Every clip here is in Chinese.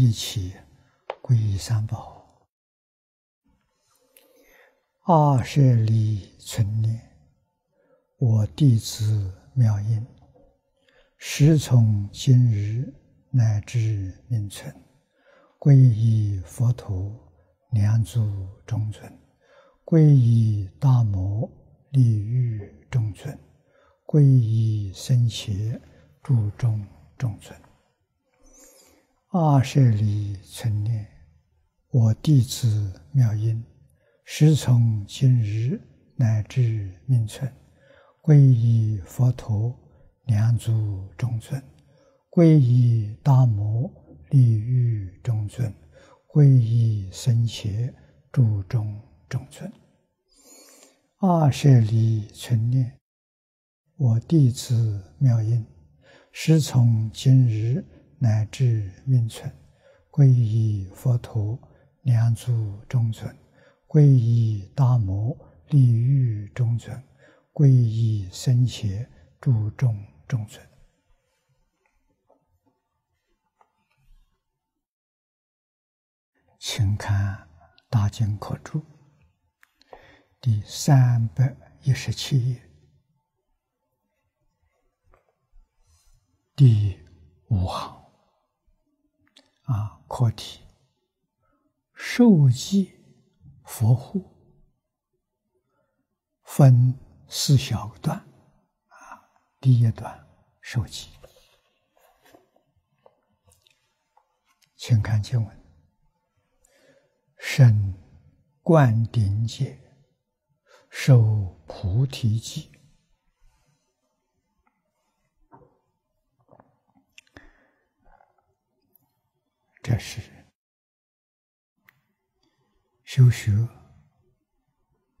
一起皈依三宝。二舍利存念，我弟子妙音，时从今日。乃至命存，皈依佛陀，两足中尊；皈依大摩，利欲中尊；皈依僧伽，注中中尊。二舍利存念，我弟子妙音，时从今日乃至命存，皈依佛陀，两足中尊。皈依大摩利欲中尊，皈依僧伽诸中中尊。二舍利存念，我弟子妙音，时从今日乃至命存，皈依佛陀两足中尊，皈依大摩利欲中存，皈依僧伽诸中中尊。请看《大经课注》第三百一十七页第五行啊，课题：受记佛护分四小段啊，第一段受记，请看经文。生灌顶界，受菩提记。这是修学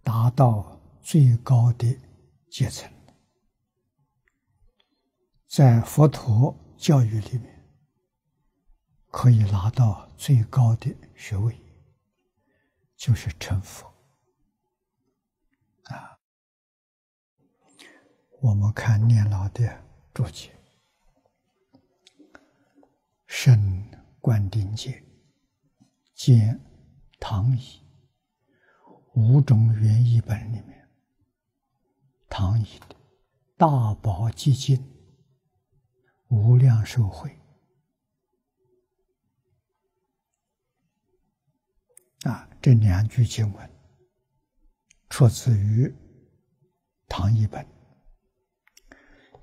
达到最高的阶层，在佛陀教育里面，可以拿到最高的学位。就是成佛啊！我们看念老的注解：圣观定界见唐译五种原译本里面，唐译的大宝积经无量寿会。啊，这两句经文出自于唐译本，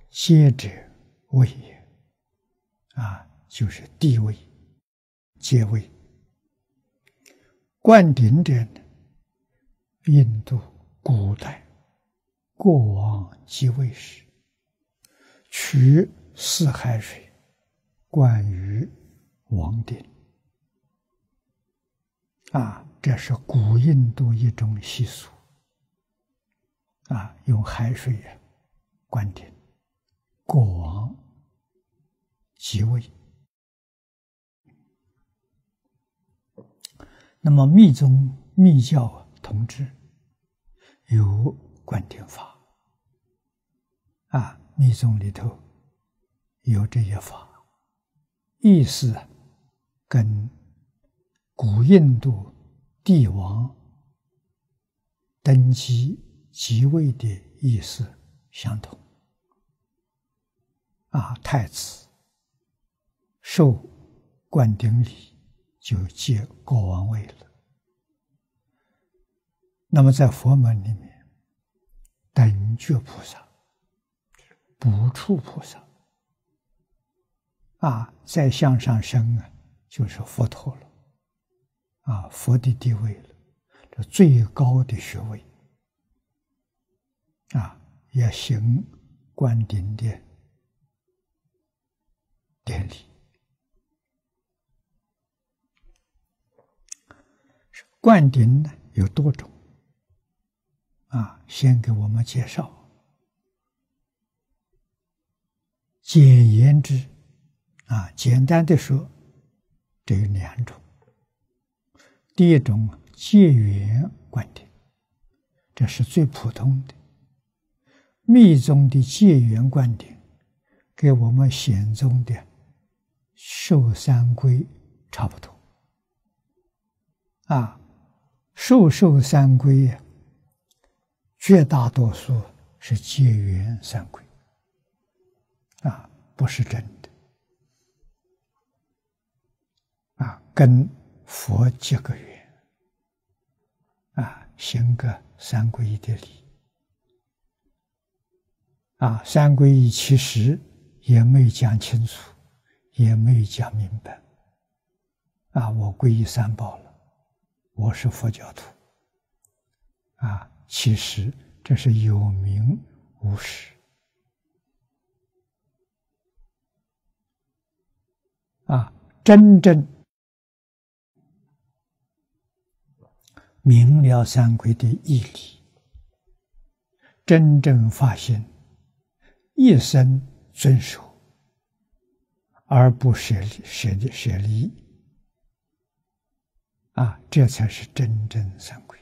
接者位也，啊，就是地位、阶位。灌顶者呢，印度古代国王即位时，取四海水灌于王顶。啊，这是古印度一种习俗。啊，用海水灌顶国王即位。那么密宗密教同志有灌顶法。啊，密宗里头有这些法，意思跟。古印度帝王登基即位的意思相同，啊，太子受冠顶礼就接国王位了。那么在佛门里面，等觉菩萨、不处菩萨，啊，再向上升啊，就是佛陀了。啊，佛的地位了，这最高的学位啊，也行观顶的典礼。灌顶呢有多种啊，先给我们介绍，简言之，啊，简单的说，这有两种。第一种结缘观点，这是最普通的。密宗的戒缘观点，跟我们显宗的受三归差不多。啊，受受三归呀，绝大多数是结缘三归，啊，不是真的。啊，跟佛结个缘，啊，行个三皈依的礼。啊，三皈依其实也没讲清楚，也没讲明白。啊，我皈依三宝了，我是佛教徒。啊，其实这是有名无实。啊，真正明了三皈的义理，真正发现。一生遵守，而不舍舍舍离，啊，这才是真正三归，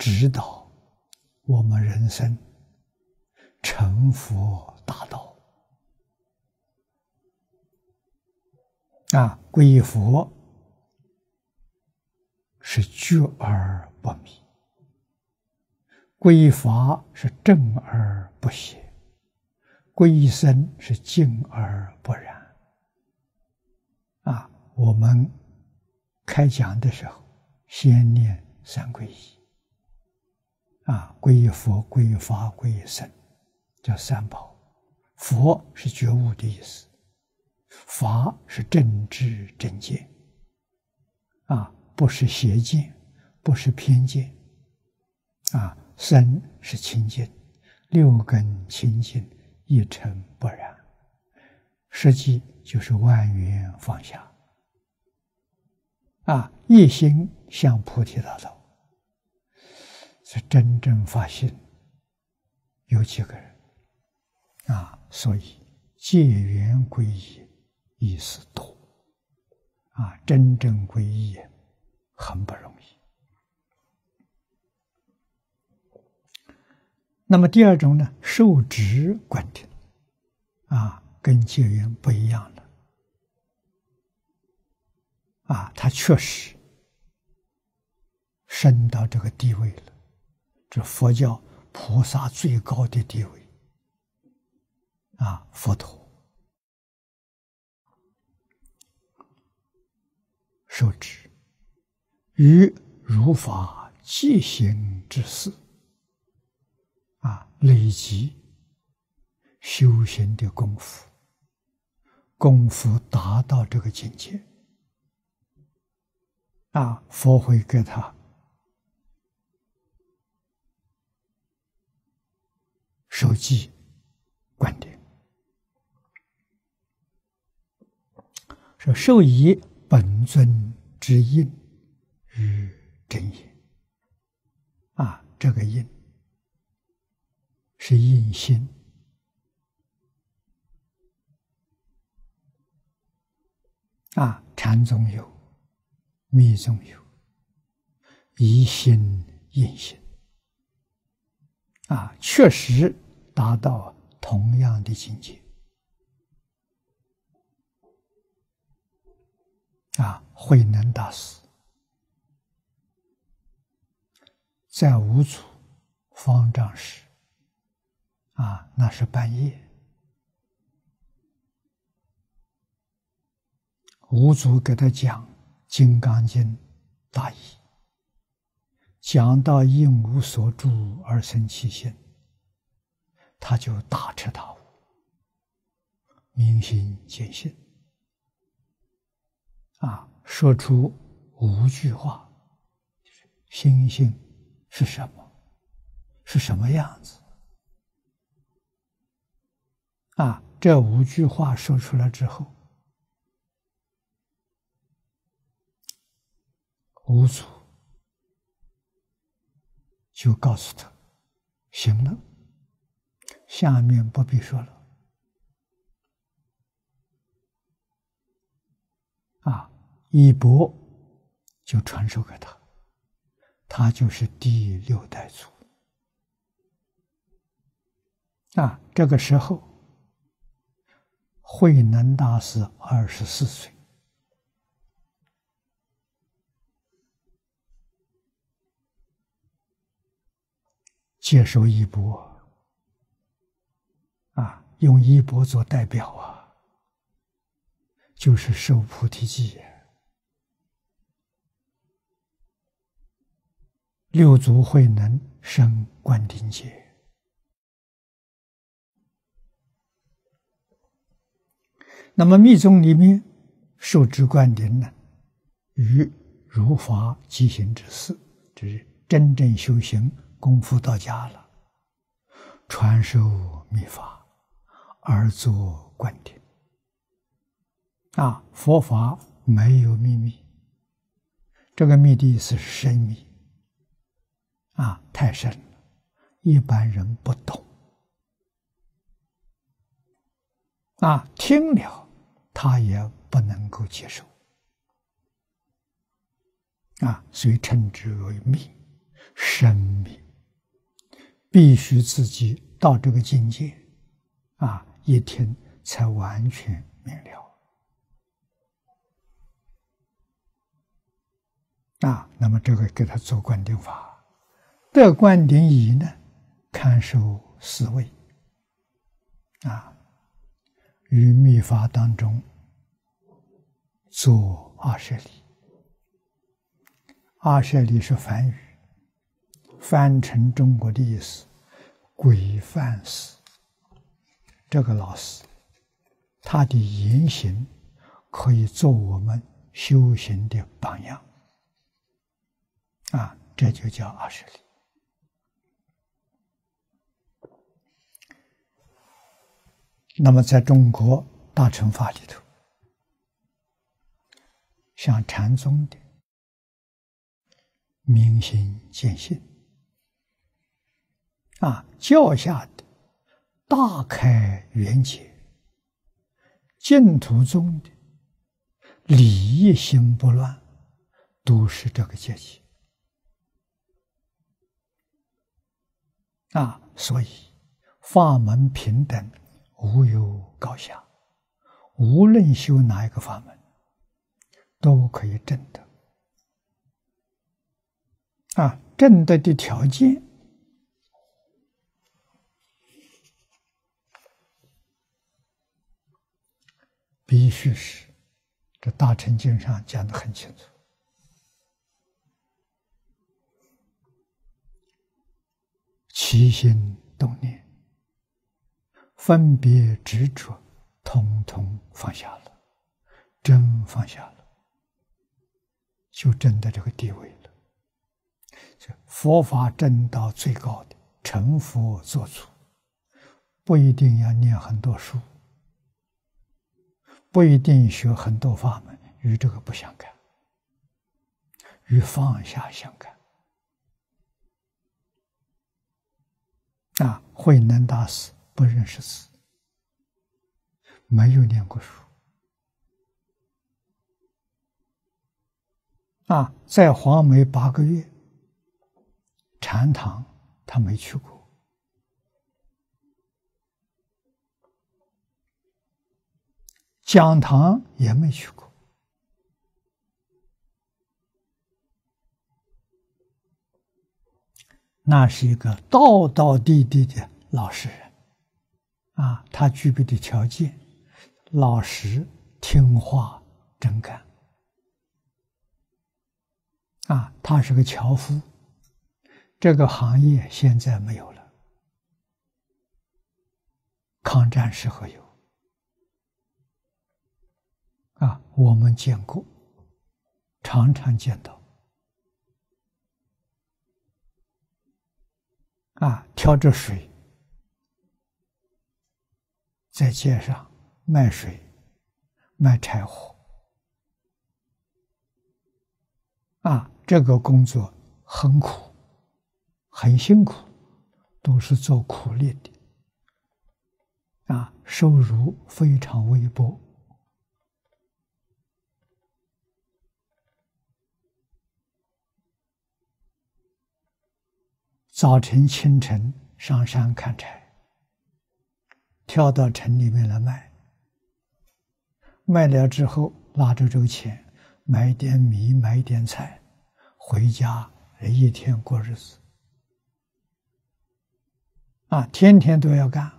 指导我们人生成佛大道。啊，皈依佛是觉而不迷，皈依法是正而不邪。皈依僧是静而不染。啊，我们开讲的时候先念三皈依。啊，皈依佛、皈依法、皈依僧，叫三宝。佛是觉悟的意思，法是正知正见。啊，不是邪见，不是偏见。啊，僧是清净，六根清净。一尘不染，实际就是万缘放下，啊，一心向菩提大道，是真正发心。有几个人，啊，所以戒缘皈依意思多，啊，真正皈依很不容易。那么第二种呢，受持观听，啊，跟戒缘不一样了，啊，他确实升到这个地位了，这佛教菩萨最高的地位，啊，佛陀受持于如法即行之事。啊，累积修行的功夫，功夫达到这个境界，啊，佛会给他。受记观点，说受以本尊之印与真言，啊，这个印。是印心。啊，禅宗有，密宗有，一心印心啊，确实达到同样的境界啊。慧能大师在五祖方丈时。啊，那是半夜，五祖给他讲《金刚经》大意，讲到应无所住而生其心，他就大彻大悟，明心见性，啊，说出五句话：心性是什么？是什么样子？啊，这五句话说出来之后，五祖就告诉他：“行了，下面不必说了。啊，一博就传授给他，他就是第六代祖。啊，这个时候，慧能大师二十四岁，接受衣钵，啊，用衣钵做代表啊，就是受菩提记。六祖慧能生灌顶劫。那么密宗里面受持灌顶呢，与如法即行之事，这是真正修行功夫到家了，传授秘法而作灌顶。啊，佛法没有秘密，这个秘密是深秘，啊，太深了，一般人不懂，啊，听了。他也不能够接受，啊，所以称之为密，深密，必须自己到这个境界，啊，一听才完全明了，啊，那么这个给他做观顶法，得观顶仪呢，看守四位，啊。于密法当中做二十里，二十里是梵语，翻成中国的意思，规范师。这个老师，他的言行可以做我们修行的榜样，啊，这就叫二十里。那么，在中国大乘法里头，像禅宗的明心见性，啊，教下的大开圆解，净土宗的礼义心不乱，都是这个阶级。啊，所以法门平等。无有高下，无论修哪一个法门，都可以证得。啊，证得的条件必须是，这大乘经上讲的很清楚：起心动念。分别执着，通通放下了，真放下了，就真得这个地位了。这佛法真到最高的，成佛做主，不一定要念很多书，不一定学很多法门，与这个不相干，与放下相干。啊，慧能大师。不认识字，没有念过书啊，在黄梅八个月，禅堂他没去过，讲堂也没去过，那是一个道道地地的老实人。啊，他具备的条件：老实、听话、真干。啊，他是个樵夫，这个行业现在没有了。抗战时候有。啊，我们见过，常常见到。啊，挑着水。在街上卖水、卖柴火，啊，这个工作很苦、很辛苦，都是做苦力的，啊，收入非常微薄，早晨清晨上山砍柴，挑到城里面来卖。卖了之后，拿着这个钱买点米，买点菜，回家一天过日子。啊，天天都要干，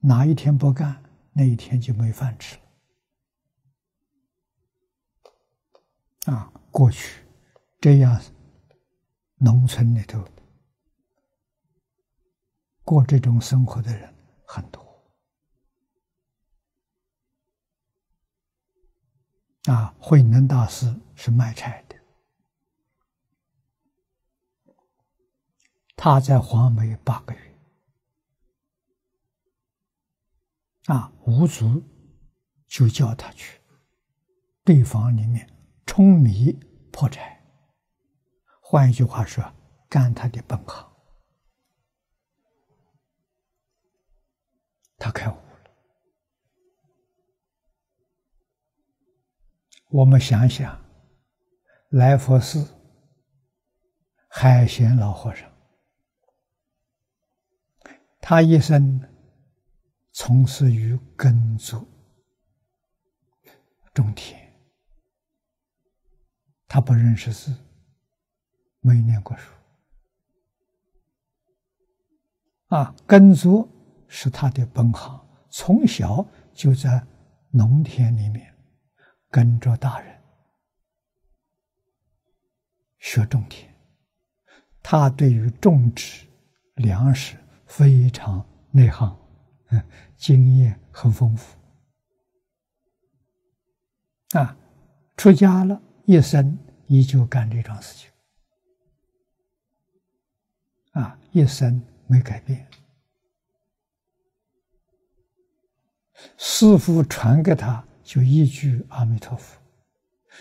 哪一天不干，那一天就没饭吃了。啊，过去这样，农村里头过这种生活的人很多。啊，慧能大师是卖菜的，他在黄梅八个月。啊，无足就叫他去对房里面舂米破柴，换一句话说，干他的本行。他开悟了。我们想想，来佛寺海贤老和尚，他一生。从事于耕作、种田，他不认识字，没念过书。啊，耕作是他的本行，从小就在农田里面跟着大人学种田。他对于种植粮食非常内行。嗯，经验很丰富啊！出家了一生依旧干这桩事情啊，一生没改变。师傅传给他就一句阿弥陀佛，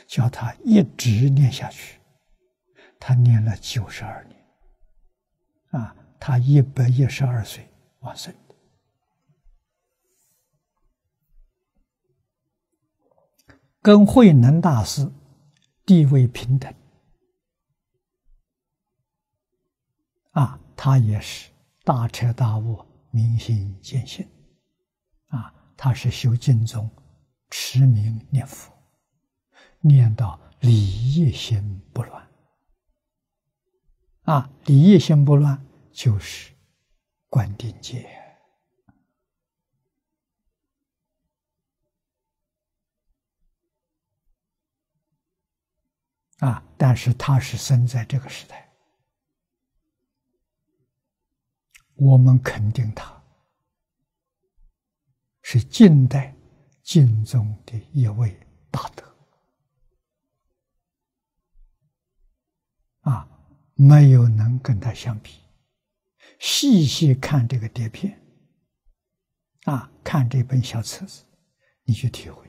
叫他一直念下去。他念了九十二年啊，他一百一十二岁往生。跟慧能大师地位平等啊，他也是大彻大悟、明心见性，他是修净宗，持名念佛，念到礼业心不乱啊，礼业心不乱就是观定界。啊！但是他是生在这个时代，我们肯定他是近代晋宗的一位大德。啊，没有能跟他相比。细细看这个碟片，啊，看这本小册子，你去体会。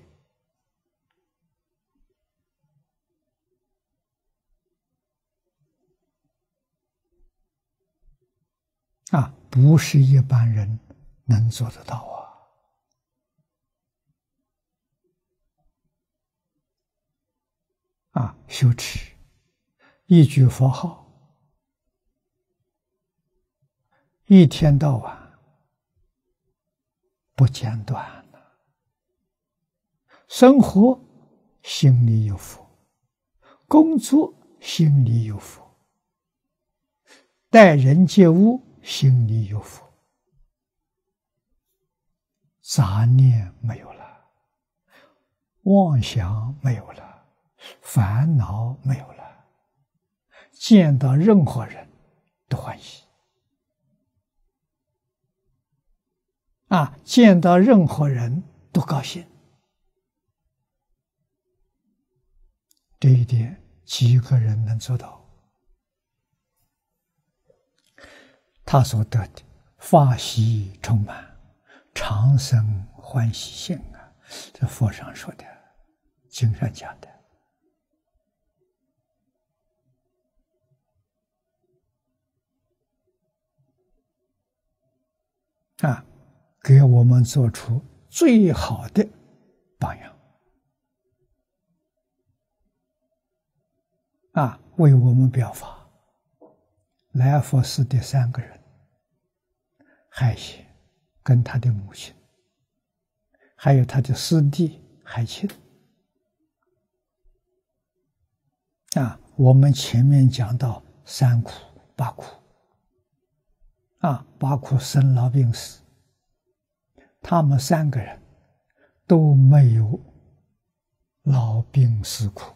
啊，不是一般人能做得到啊！啊，修持一句佛号，一天到晚不间断。生活心里有佛，工作心里有佛，待人接物。心里有佛，杂念没有了，妄想没有了，烦恼没有了，见到任何人都欢喜啊！见到任何人都高兴，这一点几个人能做到？他所得的法喜充满，长生欢喜心啊！这佛上说的，经上讲的啊，给我们做出最好的榜样啊，为我们表法。来佛寺的三个人，海贤跟他的母亲，还有他的师弟海清。啊，我们前面讲到三苦八苦，啊，八苦生老病死，他们三个人都没有老病死苦，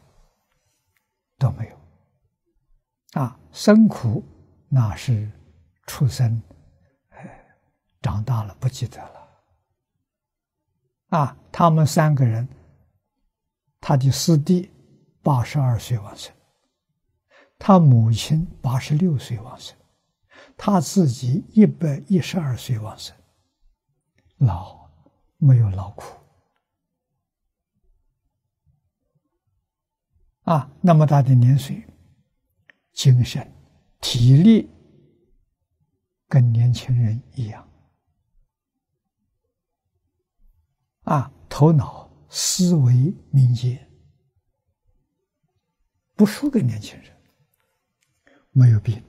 都没有。啊，生苦那是出生，哎，长大了不记得了。啊，他们三个人，他的师弟。八十二岁往生，他母亲八十六岁往生，他自己一百一十二岁往生，老没有劳苦啊，那么大的年岁，精神、体力跟年轻人一样啊，头脑思维敏捷。不输给年轻人，没有病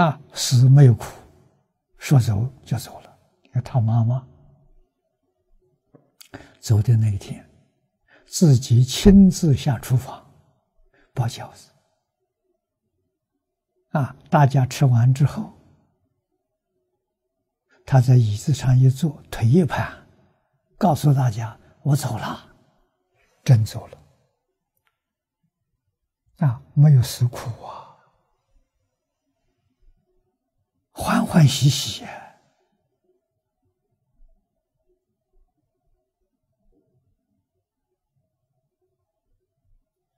啊，死没有苦，说走就走了。你看他妈妈走的那一天，自己亲自下厨房包饺子啊，大家吃完之后，他在椅子上一坐，腿一盘，告诉大家：“我走了。”真走了啊！没有死苦啊，欢欢喜喜呀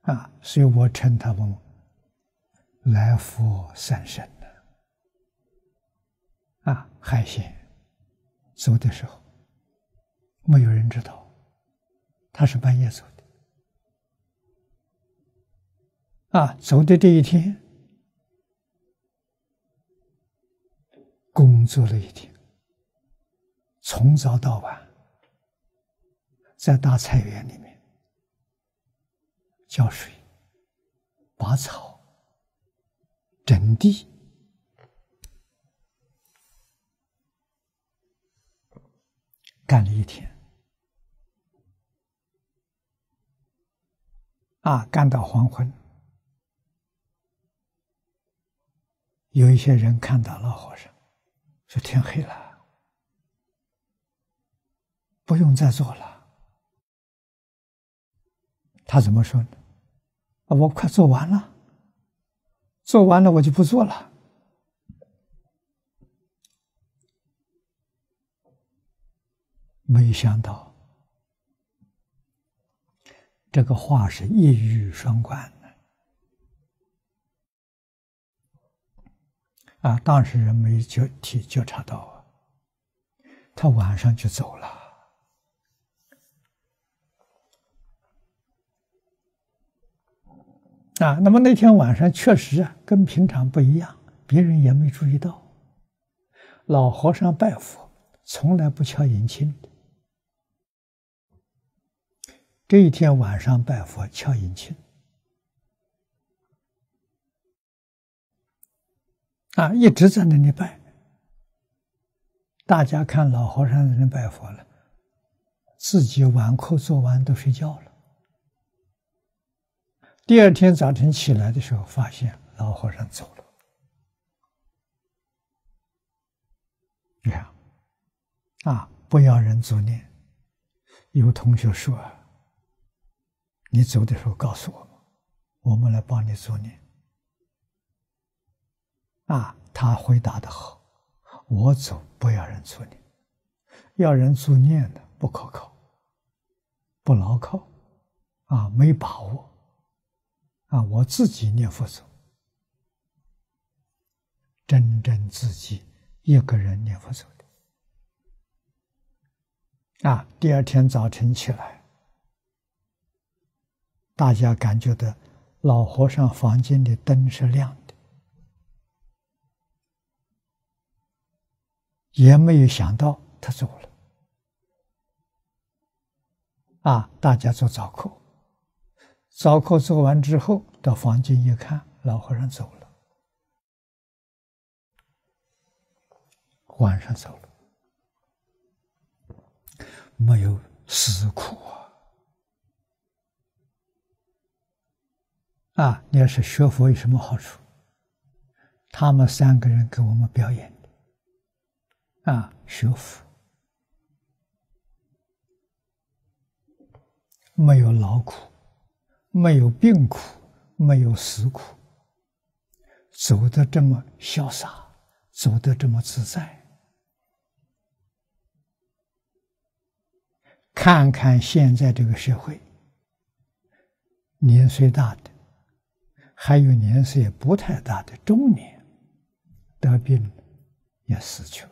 啊！所以我称他们来佛三生的啊。海鲜走的时候，没有人知道，他是半夜走的。啊，走的这一天，工作了一天，从早到晚，在大菜园里面浇水、拔草、整地，干了一天，啊，干到黄昏。有一些人看到老和尚，说：“天黑了，不用再做了。”他怎么说呢？啊，我快做完了，做完了我就不做了。没想到，这个话是一语双关。啊，当事人没觉体觉察到啊，他晚上就走了。啊，那么那天晚上确实啊，跟平常不一样，别人也没注意到。老和尚拜佛从来不敲引磬的，这一天晚上拜佛敲引磬。啊，一直在那里拜。大家看老和尚在那拜佛了，自己晚课做完都睡觉了。第二天早晨起来的时候，发现老和尚走了。你看，啊，不要人作念。有同学说：“你走的时候告诉我们，我们来帮你作念。”啊，他回答的好，我走不要人助念，要人助念的不可靠，不牢靠，啊，没把握，啊，我自己念佛走，真正自己一个人念佛走的，啊，第二天早晨起来，大家感觉到老和尚房间的灯是亮的。也没有想到他走了，啊！大家做早课，早课做完之后，到房间一看，老和尚走了，晚上走了，没有死苦啊！啊，你要是学佛有什么好处？他们三个人给我们表演啊，学佛没有劳苦。没有病苦，没有死苦，走得这么潇洒，走得这么自在。看看现在这个社会，年岁大的，还有年岁不太大的中年，得病也死去了，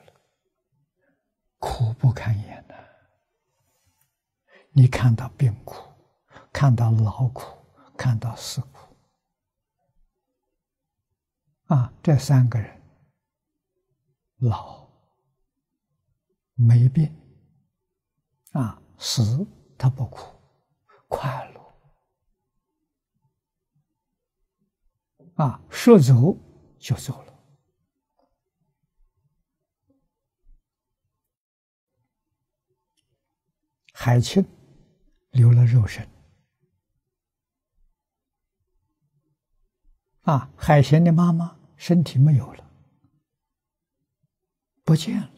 苦不堪言呐！你看到病苦。看到劳苦，看到死苦，啊，这三个人老没病，啊，死他不苦，快乐，啊，说走就走了。海清留了肉身。啊，海贤的妈妈身体没有了，不见了。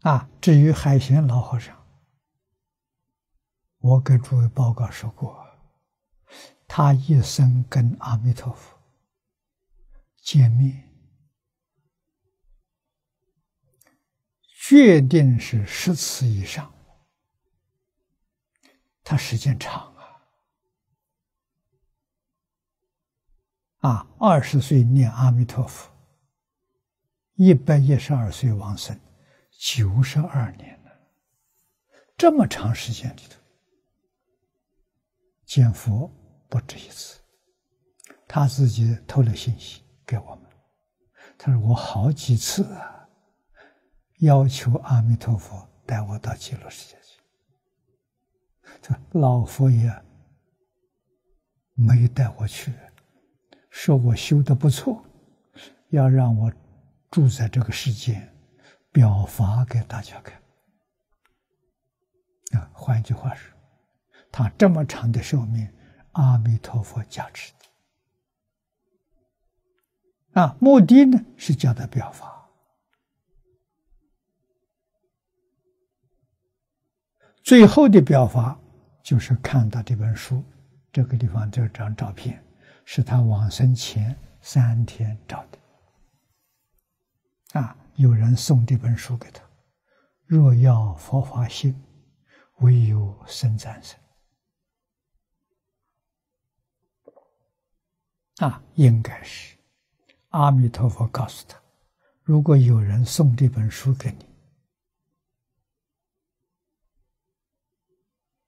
啊，至于海贤老和尚，我给诸位报告说过，他一生跟阿弥陀佛见面。决定是十次以上，他时间长啊！啊，二十岁念阿弥陀佛，一百一十二岁往生，九十二年了，这么长时间里头，见佛不止一次，他自己透了信息给我们，他说我好几次啊。要求阿弥陀佛带我到极乐世界去。这老佛爷没带我去，说我修的不错，要让我住在这个世界，表法给大家看。啊，换句话说，他这么长的寿命，阿弥陀佛加持。啊，目的呢是叫他表法。最后的表法就是看到这本书，这个地方这张照片是他往生前三天照的。啊，有人送这本书给他，若要佛法兴，唯有生战胜。啊，应该是阿弥陀佛告诉他，如果有人送这本书给你。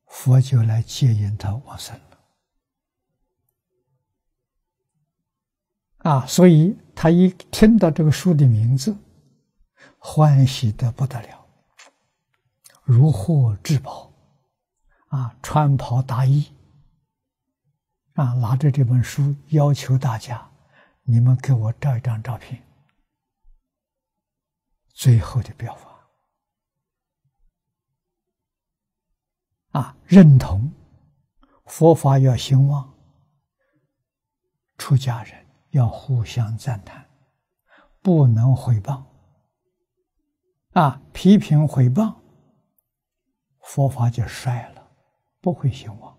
佛就来接引他往生了，啊！所以他一听到这个书的名字，欢喜的不得了，如获至宝，啊！穿袍大衣，啊！拿着这本书，要求大家，你们给我照一张照片，最后的表法。啊，认同佛法要兴旺，出家人要互相赞叹，不能毁谤。啊，批评毁谤，佛法就衰了，不会兴旺。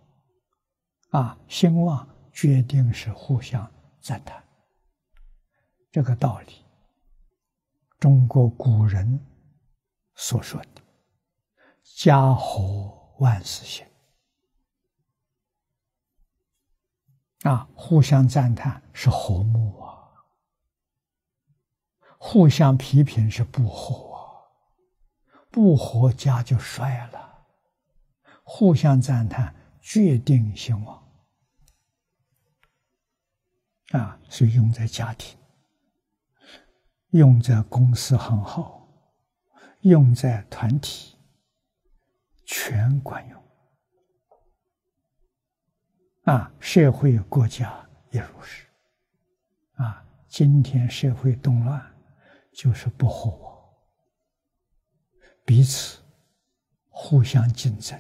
啊，兴旺决定是互相赞叹。这个道理，中国古人所说的“家和”。万事兴啊！互相赞叹是和睦啊，互相批评是不和，不和家就衰了。互相赞叹，决定兴旺啊！所以用在家庭，用在公司很好，用在团体，全管用。啊，社会国家也如是。啊，今天社会动乱，就是不和我，彼此互相竞争，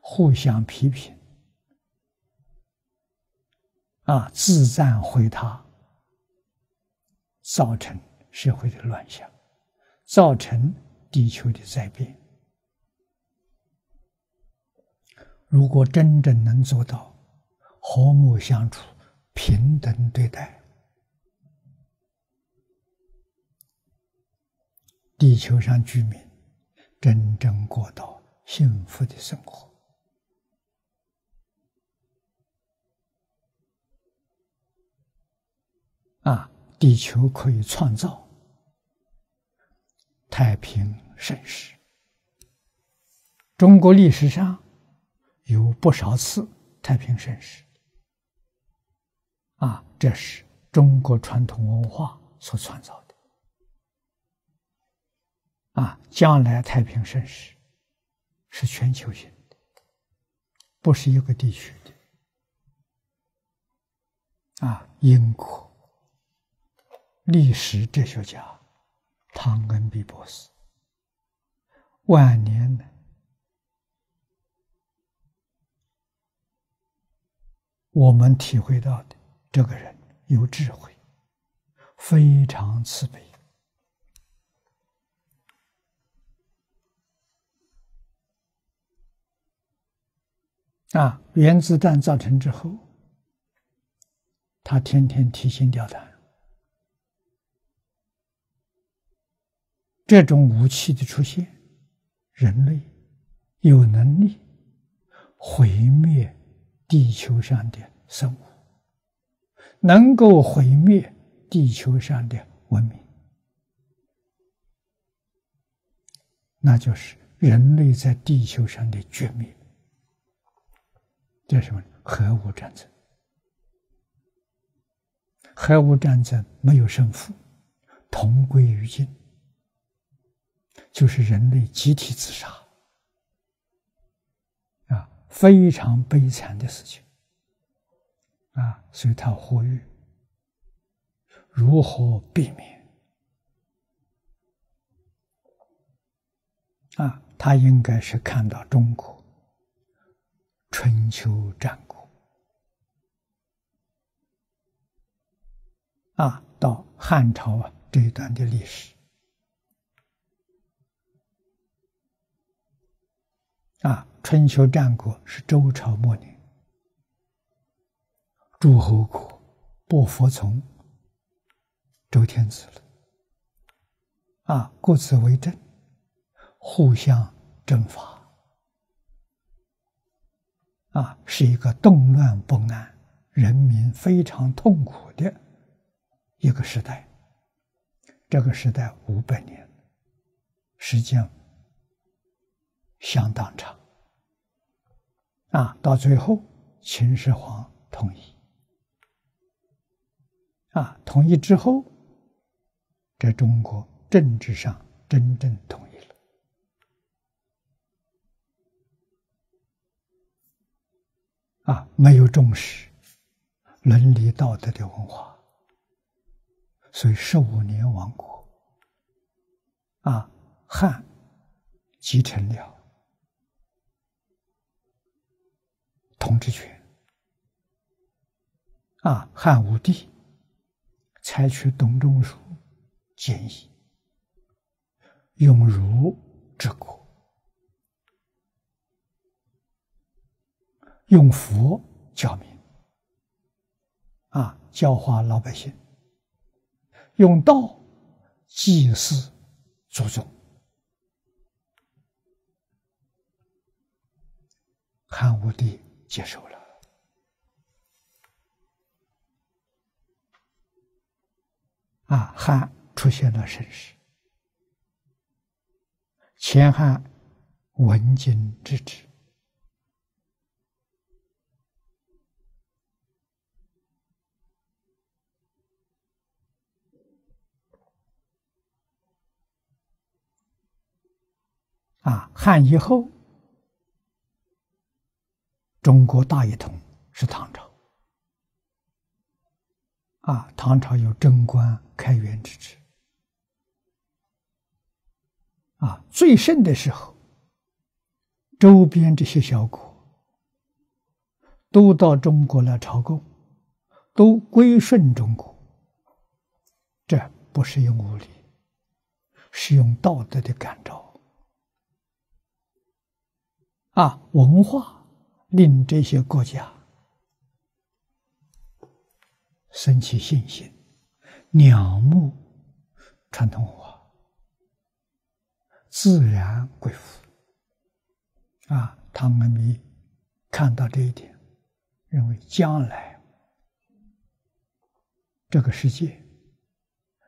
互相批评，啊，自赞毁他，造成社会的乱象，造成地球的灾变。如果真正能做到和睦相处、平等对待，地球上居民真正过到幸福的生活啊！地球可以创造太平盛世。中国历史上有不少次太平盛世啊，这是中国传统文化所创造的。啊，将来太平盛世是全球性的，不是一个地区的。啊，英国历史哲学家汤恩比博士，晚年的我们体会到的，这个人有智慧，非常慈悲。啊！原子弹造成之后，他天天提心吊胆。这种武器的出现，人类有能力毁灭地球上的生物，能够毁灭地球上的文明，那就是人类在地球上的绝灭。这什么？核武战争。核武战争没有胜负，同归于尽，就是人类集体自杀，啊，非常悲惨的事情，啊，所以他呼吁如何避免，啊，他应该是看到中国。春秋战国啊，到汉朝啊这一段的历史啊，春秋战国是周朝末年，诸侯国不服从周天子了啊，各自为政，互相征伐。啊，是一个动乱不安、人民非常痛苦的一个时代。这个时代五百年，时间相当长。啊，到最后秦始皇统一。啊，统一之后，在中国政治上真正统一了。啊，没有重视伦理道德的文化，所以十五年亡国。啊，汉继承了统治权。啊，汉武帝采取董仲舒建议，用儒治国。用佛教民，啊，教化老百姓；用道祭祀祖宗。汉武帝接受了，啊，汉出现了盛世，前汉文经之治。啊，汉以后，中国大一统是唐朝。啊，唐朝有贞观开元之治。啊，最盛的时候，周边这些小国都到中国来朝贡，都归顺中国。这不是用武力，是用道德的感召。啊，文化令这些国家。升起信心，仰慕传统文化，自然归附。啊，汤恩比看到这一点，认为将来这个世界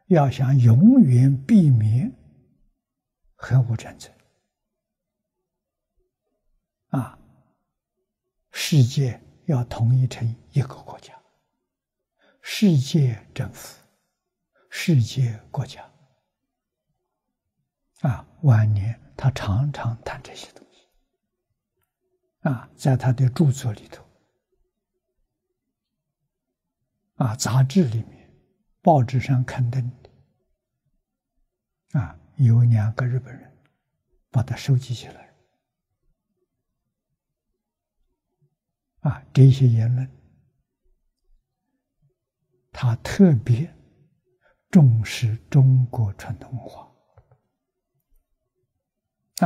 要想永远避免核武战争，啊，世界要统一成一个国家。世界政府、世界国家。啊，晚年他常常谈这些东西。啊，在他的著作里头。啊，杂志里面、报纸上刊登的。啊，有两个日本人把它收集起来啊，这些言论。他特别重视中国传统文化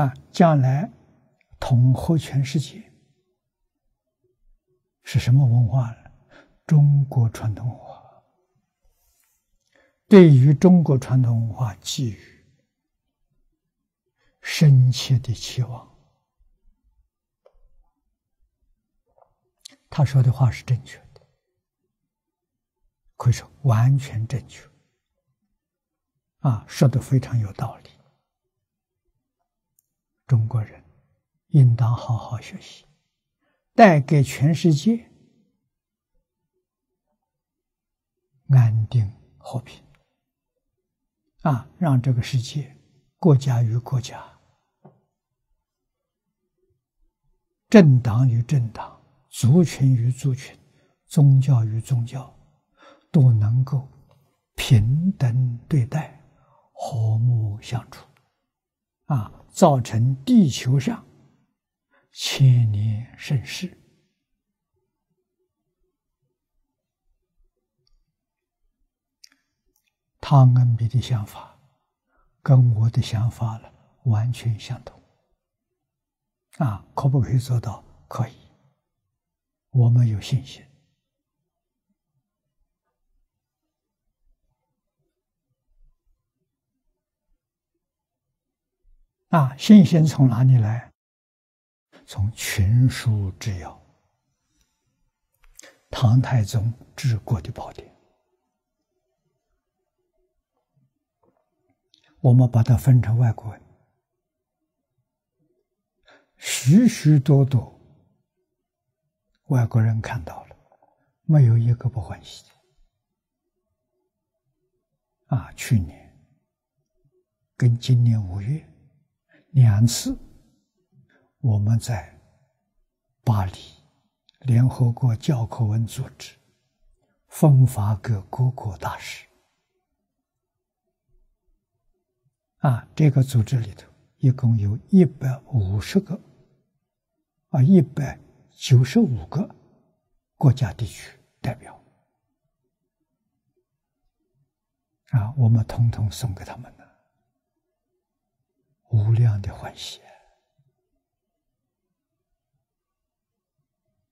啊，将来统合全世界是什么文化呢？中国传统文化。对于中国传统文化寄予深切的期望。他说的话是正确的。可以说完全正确，啊，说的非常有道理。中国人应当好好学习，带给全世界安定和平，啊，让这个世界国家与国家、政党与政党、族群与族群、宗教与宗教。都能够平等对待、和睦相处，啊，造成地球上千年盛世。汤恩比的想法跟我的想法了完全相同，啊，可不可以做到？可以，我们有信心。啊，信心从哪里来？从群书之要，唐太宗治国的宝典。我们把它分成外国文，许许多多外国人看到了，没有一个不欢喜的。啊，去年跟今年五月。两次，我们在巴黎联合国教科文组织分发给各国大使。啊，这个组织里头一共有一百五十个，啊，一百九十五个国家地区代表。啊，我们统统送给他们了。无量的欢喜，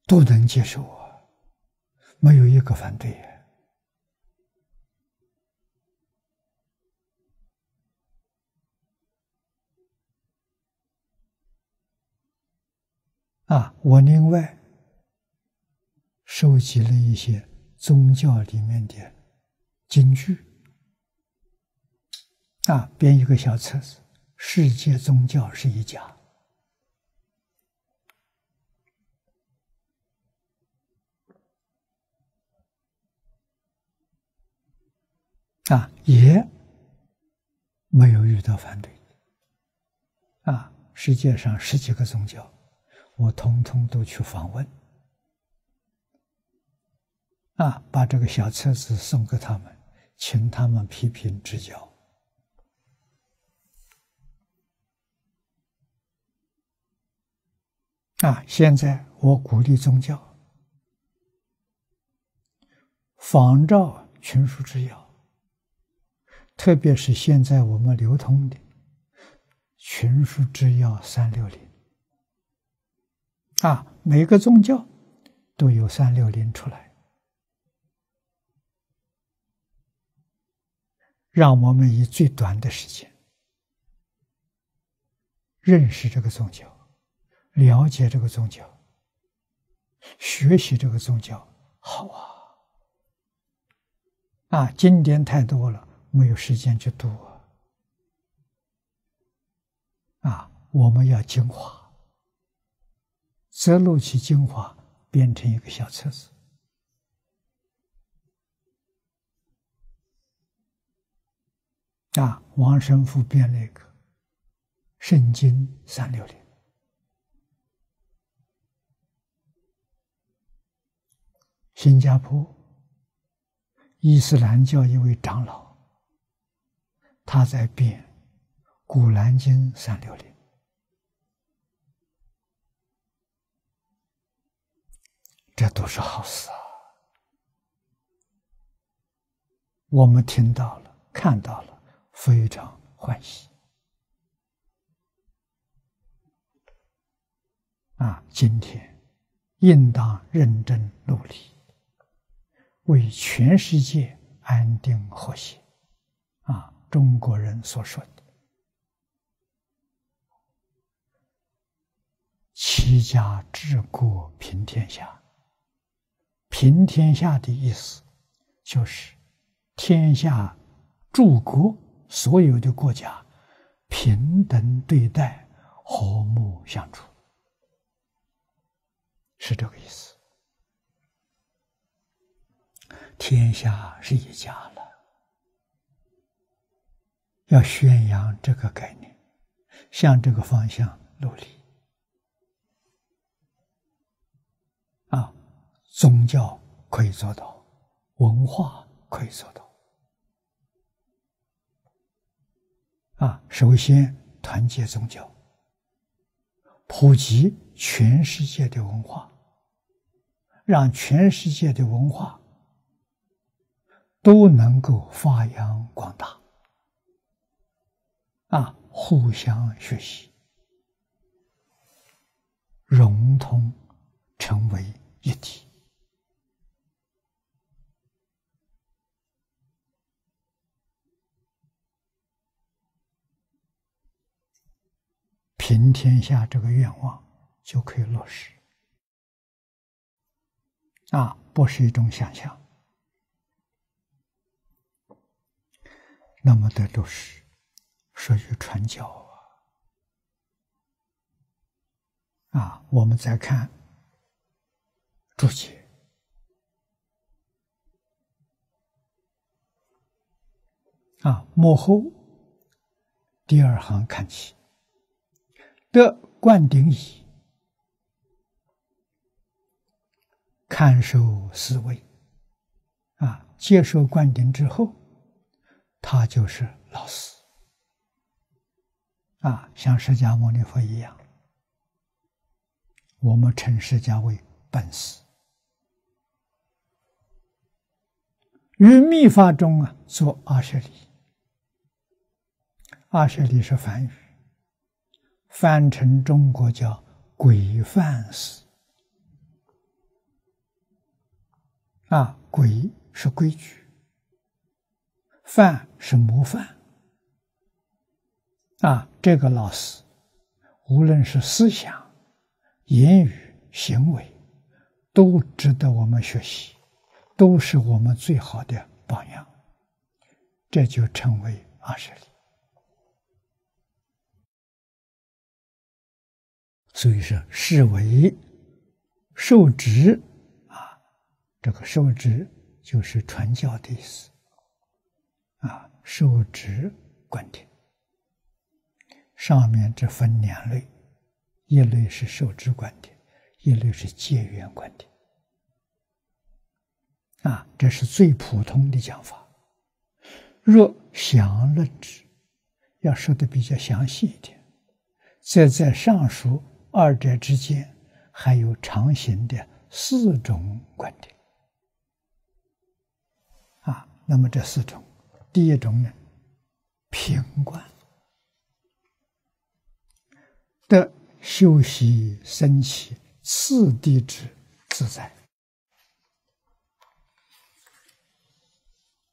都能接受啊，没有一个反对啊！我另外收集了一些宗教里面的经句啊，编一个小册子。世界宗教是一家啊，也没有遇到反对啊。世界上十几个宗教，我通通都去访问，啊，把这个小册子送给他们，请他们批评指教。啊，现在我鼓励宗教仿照群书之要，特别是现在我们流通的。群书之要三六零啊，每个宗教都有三六零出来，让我们以最短的时间认识这个宗教，了解这个宗教，学习这个宗教，好啊！啊，经典太多了，没有时间去读。啊，啊我们要精华，摘录其精华，编成一个小册子。啊，王神父编了一个《圣经三六零》，新加坡伊斯兰教一位长老，他在编。《古兰经》三六零，这都是好事啊！我们听到了，看到了，非常欢喜。啊，今天应当认真努力，为全世界安定和谐。啊，中国人所说的。齐家治国平天下，平天下的意思就是天下诸国所有的国家平等对待，和睦相处，是这个意思。天下是一家了，要宣扬这个概念，向这个方向努力。宗教可以做到，文化可以做到。啊，首先团结宗教，普及全世界的文化，让全世界的文化都能够发扬光大。啊，互相学习，融通，成为一体。平天下这个愿望就可以落实啊，不是一种想象。那么的都是属于传教啊！啊，我们再看注解啊，幕后第二行看起。得灌顶矣，看守思维，啊，接受灌顶之后，他就是老师，啊，像释迦牟尼佛一样，我们称释迦为本师。于密法中啊，做二十里，二十里是梵语。翻成中国叫规范式啊，规是规矩，范是模范啊。这个老师，无论是思想、言语、行为，都值得我们学习，都是我们最好的榜样。这就成为二十里。所以说，视为受职啊，这个受职就是传教的意思啊，受职观点，上面只分两类，一类是受职观点，一类是戒缘观点。啊，这是最普通的讲法。若详论之，要说的比较详细一点，则在上述二者之间，还有常行的四种观点。啊，那么这四种，第一种呢，平观的修习升起次第之自在。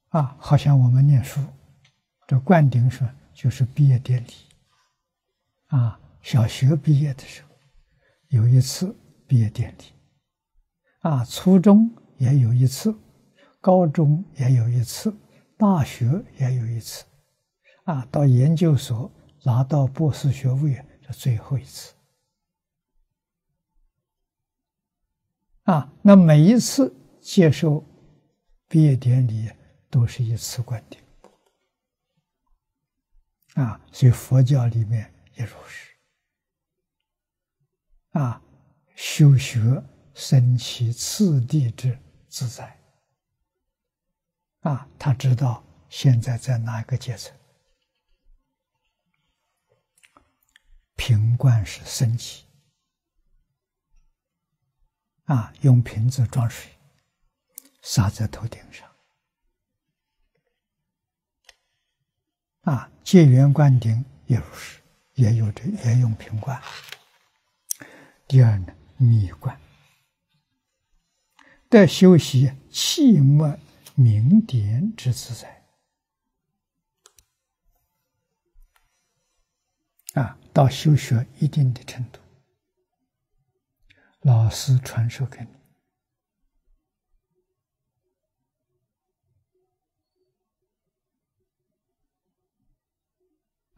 啊，好像我们念书，这灌顶说就是毕业典礼。啊，小学毕业的时候有一次毕业典礼，啊，初中也有一次，高中也有一次，大学也有一次，啊，到研究所拿到博士学位是最后一次。啊，那每一次接受毕业典礼。都是一次观顶啊，所以佛教里面也如是啊，修学升起次第之自在啊，他知道现在在哪个阶层，瓶罐是升起啊，用瓶子装水，洒在头顶上。啊，戒缘灌顶也如是，也有这也用瓶罐。第二呢，密观得修习气脉明点之自在。啊，到修学一定的程度，老师传授给你。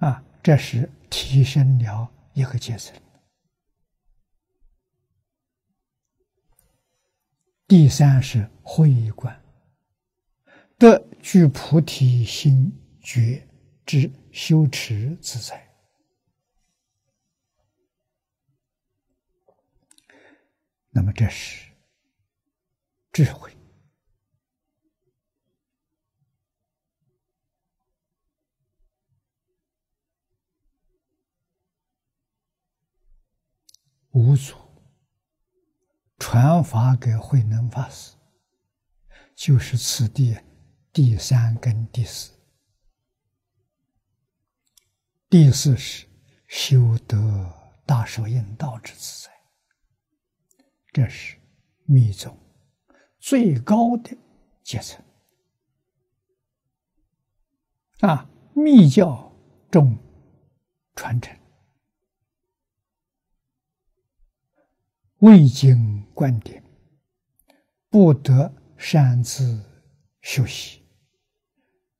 啊，这是提升了一个阶层。第三是慧观，得具菩提心觉之修持自在。那么这是智慧。五祖传法给慧能法师，就是此地第三根第四。第四是修得大手印道之自在，这是密宗最高的阶层啊！密教中传承。未经观点，不得擅自学习；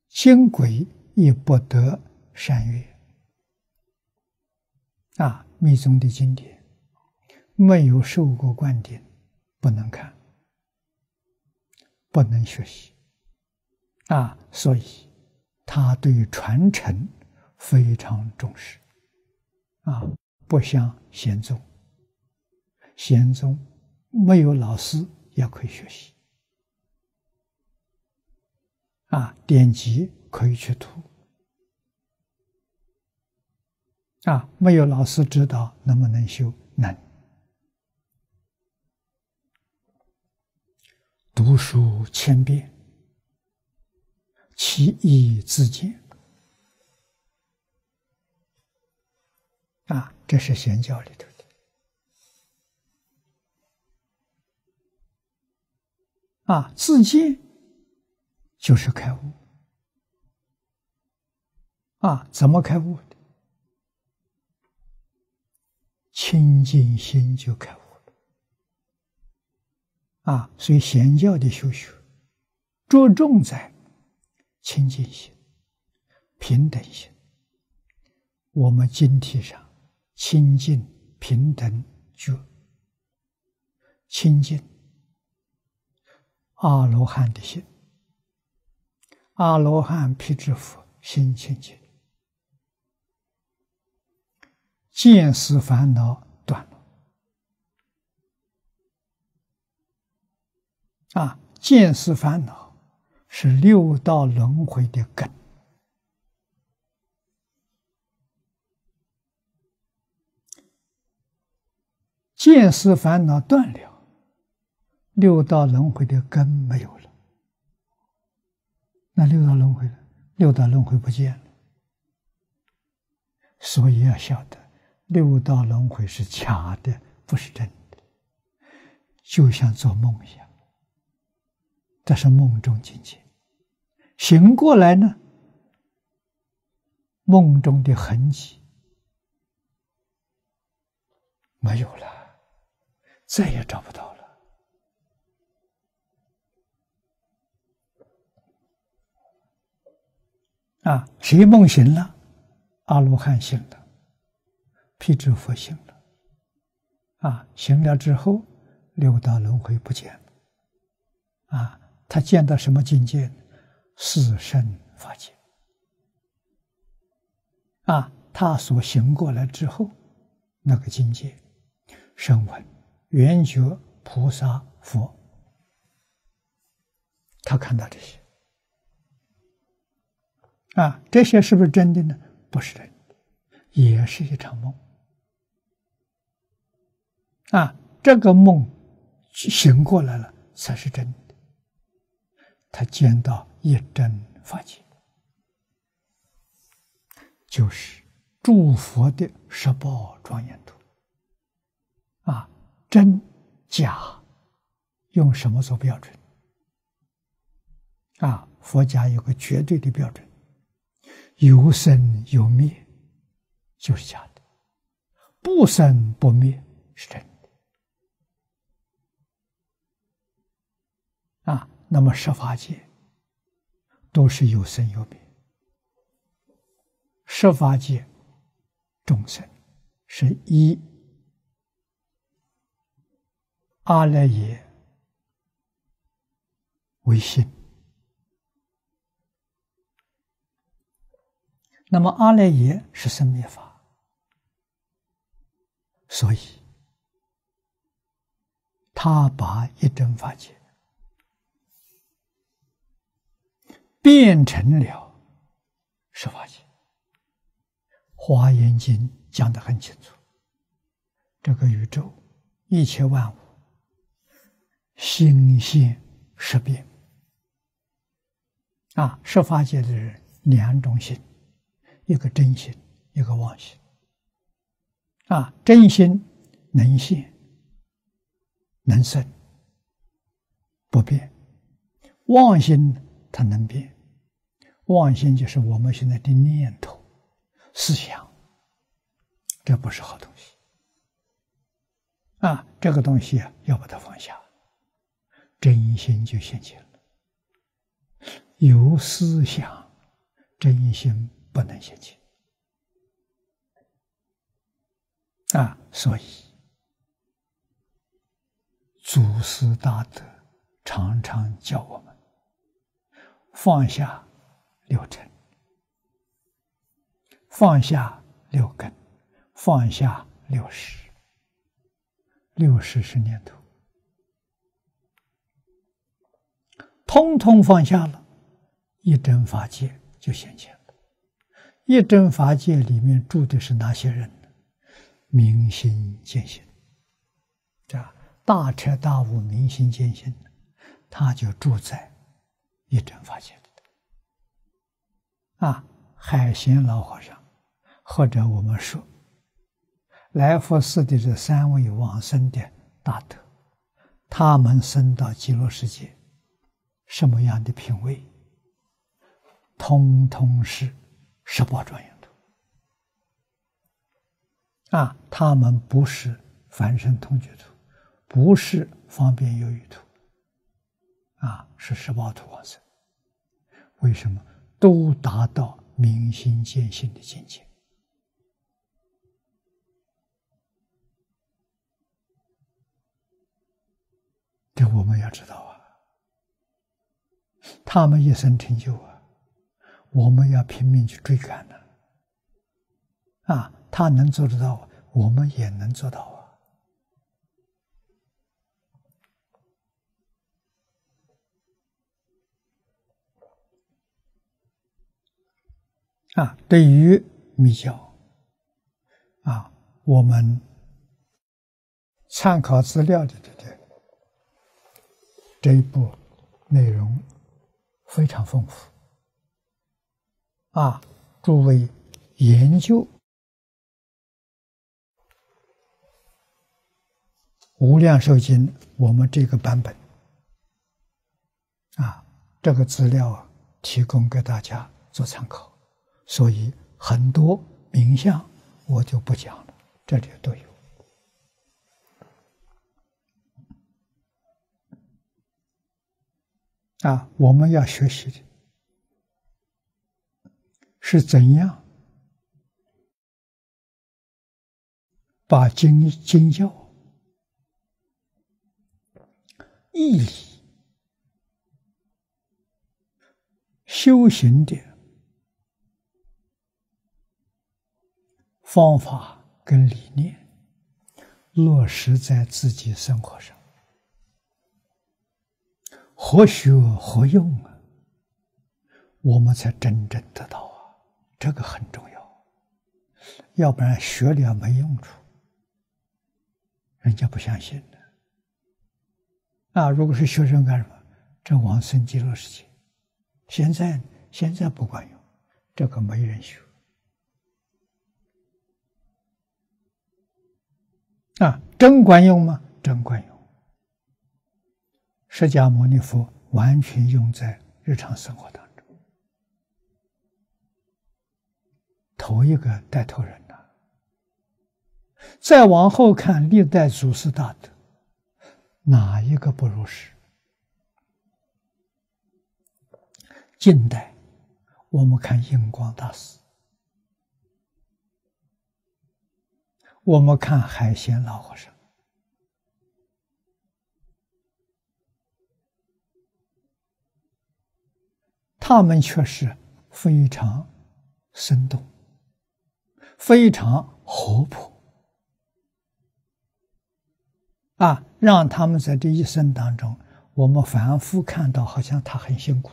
经轨亦不得善阅。啊，密宗的经典没有受过观点，不能看，不能学习。啊，所以他对传承非常重视。啊，不像贤宗。贤宗没有老师也可以学习，啊，典籍可以去读，啊，没有老师指导能不能修？能。读书千遍，其义自见。啊，这是贤教里头。啊，自见就是开悟。啊，怎么开悟的？清净心就开悟了。啊，所以显教的修学着重在清净心、平等心。我们经体上清净、平等、觉、清净。阿罗汉的心，阿罗汉辟支佛心清净，见思烦恼断了。啊，见思烦恼是六道轮回的根。见思烦恼断了，六道轮回的根没有了。那六道轮回了，六道轮回不见了。所以要晓得，六道轮回是假的，不是真的，就像做梦一样。这是梦中境界，醒过来呢，梦中的痕迹没有了。再也找不到了啊！谁梦醒了？阿罗汉醒了，辟支佛醒了。啊，醒了之后，六道轮回不见了。啊，他见到什么境界？四圣法界。啊，他所行过来之后，那个境界，声闻。圆觉菩萨佛，他看到这些啊，这些是不是真的呢？不是真的，也是一场梦啊。这个梦醒过来了，才是真的。他见到一真法界，就是诸佛的十宝庄严图啊。真假用什么做标准？啊，佛家有个绝对的标准：有生有灭就是假的，不生不灭是真的。啊，那么十法界都是有生有灭，十法界众生是一。阿赖耶为心，那么阿赖耶是生灭法，所以他把一真法界变成了十法界。华严经讲的很清楚，这个宇宙一切万物。心现识变啊，十法界的人两种心，一个真心，一个妄心。啊，真心能现，能生，不变；妄心它能变，妄心就是我们现在的念头、思想，这不是好东西。啊，这个东西啊，要把它放下。真心就现前了，有思想，真心不能现前啊！所以，祖师大德常常教我们放下六尘，放下六根，放下六识，六识是念头。通通放下了，一真法界就显现了。一真法界里面住的是哪些人呢？明心见性，这大彻大悟、明心见性他就住在一真法界啊，海贤老和尚，或者我们说来佛寺的这三位往生的大德，他们升到极乐世界。什么样的品位，通通是十八庄严图啊！他们不是凡圣通觉图，不是方便有余图啊，是十八图往生。为什么都达到明心见性的境界？这我们要知道啊。他们一生成就啊，我们要拼命去追赶呢。啊，他能做得到，我们也能做到啊！啊，对于密教，啊，我们参考资料的这个这一部内容非常丰富，啊，诸位研究。无量寿经，我们这个版本，啊，这个资料啊，提供给大家做参考。所以很多名相我就不讲了，这里都有。啊，我们要学习的是怎样把经经教。义理、修行的方法跟理念落实在自己生活上，何学何用啊？我们才真正得到！这个很重要，要不然学了没用处，人家不相信的。啊，如果是学生干什么？这往生极乐世界。现在现在不管用，这个没人学。啊，真管用吗？真管用。释迦牟尼佛完全用在日常生活当中。头一个带头人呐，再往后看历代祖师大德。哪一个不如是？近代，我们看印光大师，我们看海鲜老和尚，他们却是非常生动，非常活泼。啊，让他们在这一生当中，我们反复看到，好像他很辛苦，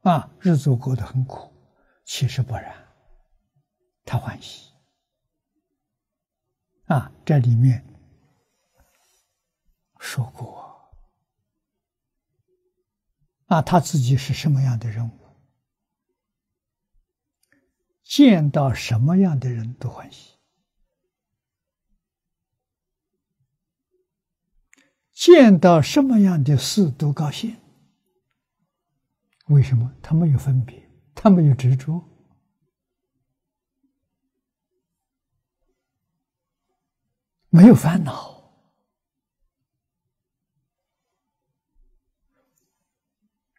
啊，日子过得很苦，其实不然，他欢喜。啊，这里面说过，啊，他自己是什么样的人物，见到什么样的人都欢喜。见到什么样的事都高兴，为什么？他没有分别，他没有执着，没有烦恼，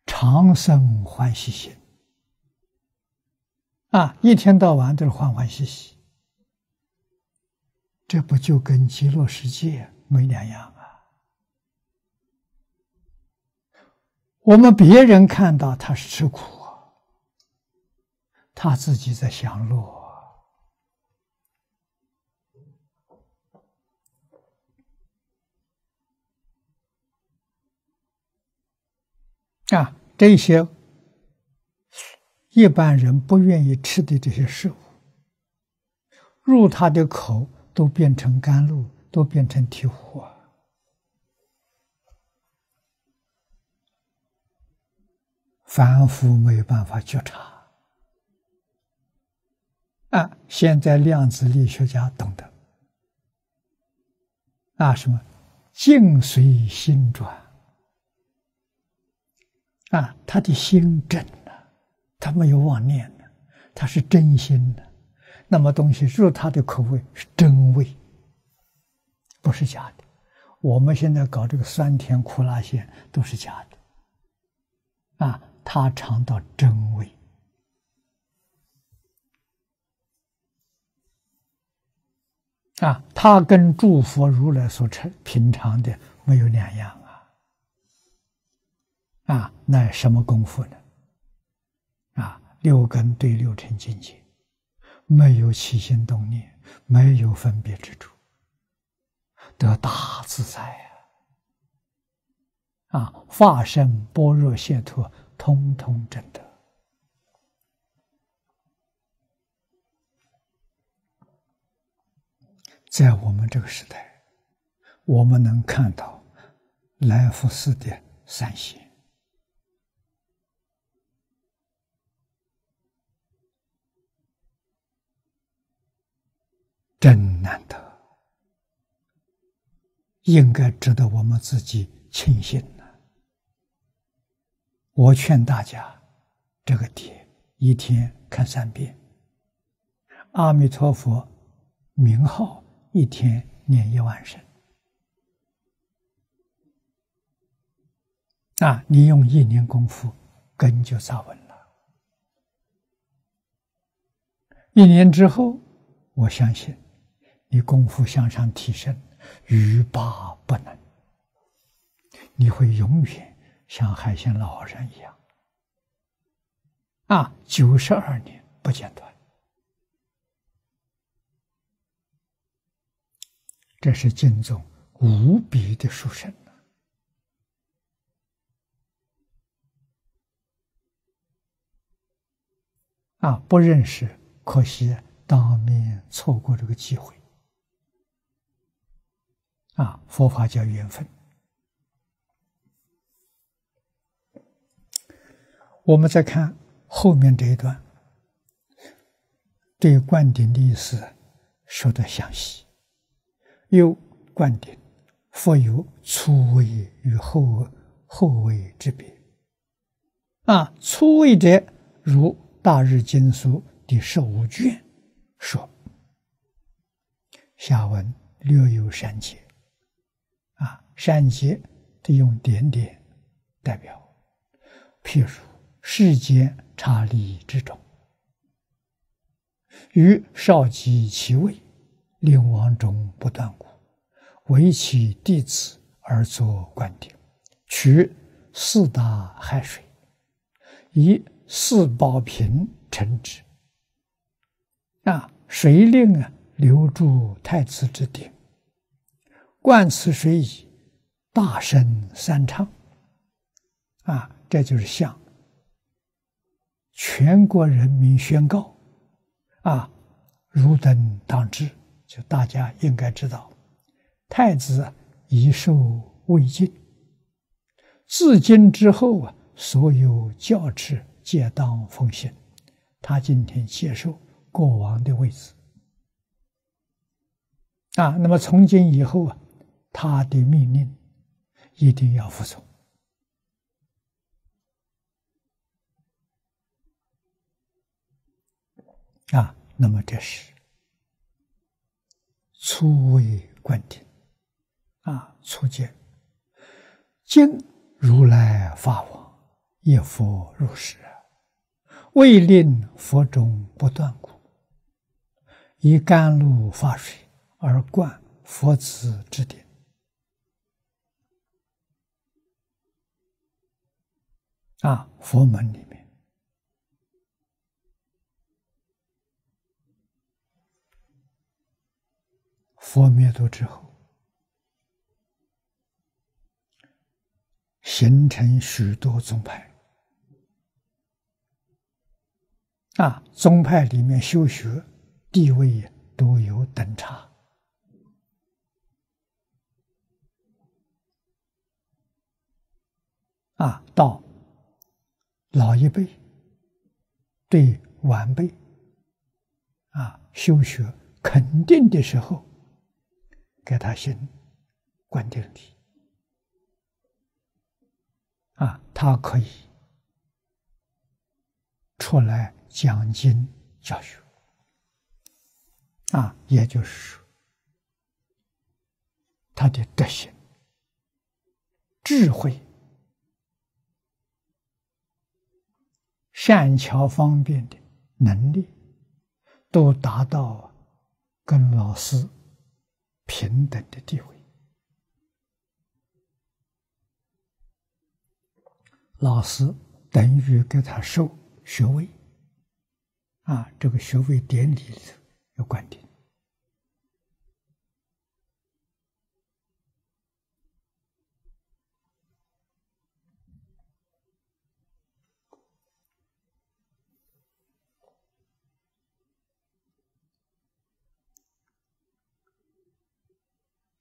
长生欢喜心啊！一天到晚都是欢欢喜喜，这不就跟极乐世界没两样啊？我们别人看到他是吃苦，他自己在享乐啊！这些一般人不愿意吃的这些食物，入他的口都变成甘露，都变成醍醐！凡夫没有办法觉察啊！现在量子力学家懂得啊，什么境随心转啊，他的心正，他没有妄念的，他是真心的。那么东西入他的口味是真味，不是假的。我们现在搞这个酸甜苦辣咸都是假的啊。他尝到真味啊！他跟诸佛如来所成平常的没有两样啊！啊，那什么功夫呢？六根对六尘境界，没有起心动念，没有分别之处，得大自在啊！啊，化身般若解脱，通通证得。在我们这个时代，我们能看到来福寺的三贤。真难得，应该值得我们自己庆幸呢。我劝大家，这个帖一天看三遍，阿弥陀佛名号一天念一万声，啊，你用一年功夫根就扎稳了，一年之后，我相信。你功夫向上提升，欲罢不能。你会永远像海鲜老人一样，啊，九十二年不间断。这是经中无比的殊胜啊！不认识，可惜当面错过这个机会。啊，佛法叫缘分。我们再看后面这一段，对灌顶的意思说的详细。有灌顶，佛有初位与后后位之别。啊，初位者如《大日经书》第十五卷说，下文略有删节。善结得用点点代表，譬如世间差利之中，于少及其位，令王中不断故，为其弟子而作观顶，取四大海水，以四宝瓶盛之。啊，谁令啊留住太子之顶。灌此水矣，大声三唱，啊，这就是向全国人民宣告，啊，汝等当知，就大家应该知道，太子已受未尽，自今之后啊，所有教制皆当奉行，他今天接受国王的位置，啊，那么从今以后啊。他的命令一定要服从啊！那么这是初为观顶啊，初见今如来法王一佛入世，为令佛中不断故，以甘露法水而灌佛子之顶。啊，佛门里面，佛灭度之后，形成许多宗派。啊，宗派里面修学地位都有等差。啊，道。老一辈对晚辈啊修学肯定的时候，给他行观定礼啊，他可以出来讲经教学啊，也就是说，他的德行、智慧。善巧方便的能力，都达到跟老师平等的地位。老师等于给他授学位，啊，这个学位典礼里头有观点。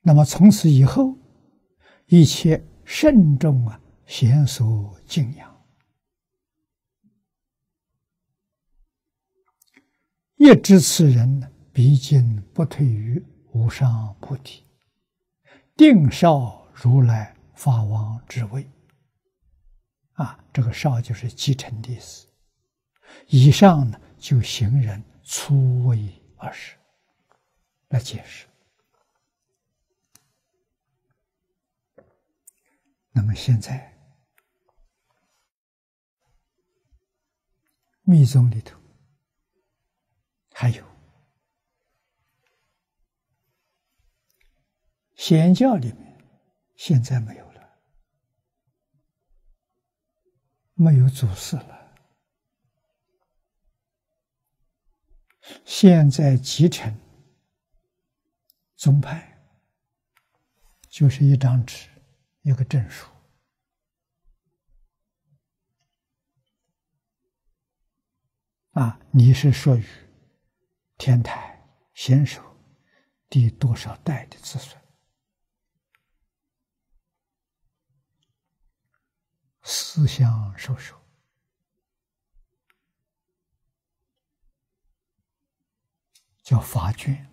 那么从此以后，一切慎重啊，贤所敬仰，一知此人毕竟不退于无上菩提，定少如来法王之位。啊，这个少就是继承的意思。以上呢，就行人粗微而事来解释。那么现在，密宗里头还有显教里面，现在没有了，没有祖师了。现在集成宗派，就是一张纸。有个证书啊，你是属于天台先手第多少代的子孙？思想授受叫法卷。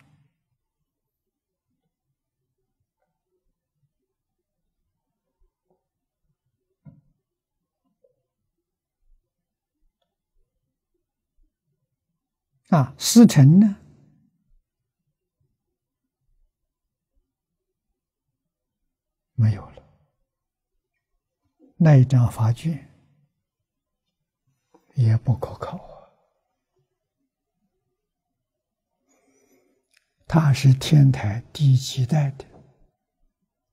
啊，师承呢？没有了。那一张法卷也不可靠啊。他是天台第七代的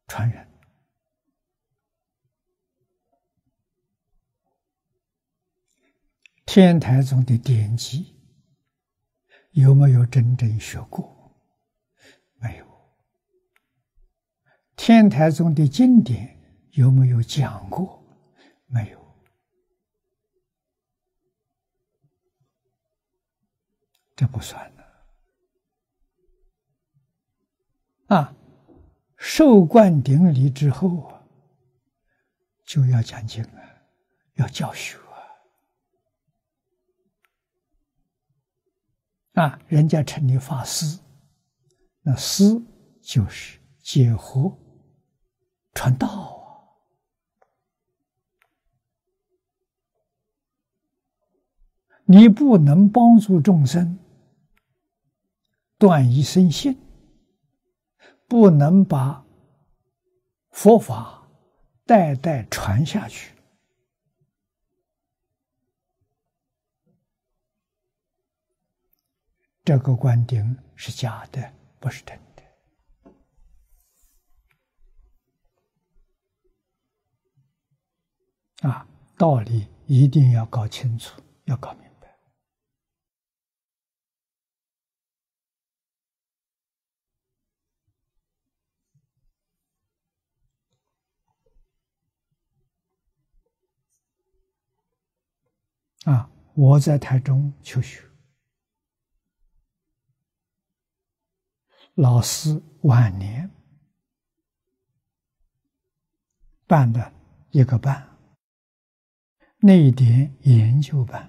传人，天台中的典籍。有没有真正学过？没有。天台中的经典有没有讲过？没有。这不算的。啊，受灌顶礼之后啊，就要讲经啊，要教学。啊，人家成立法师，那师就是解惑、传道啊。你不能帮助众生断一生信，不能把佛法代代传下去。这个观点是假的，不是真的。啊，道理一定要搞清楚，要搞明白。啊，我在台中求学。老师晚年。办的一个班，内点研究班，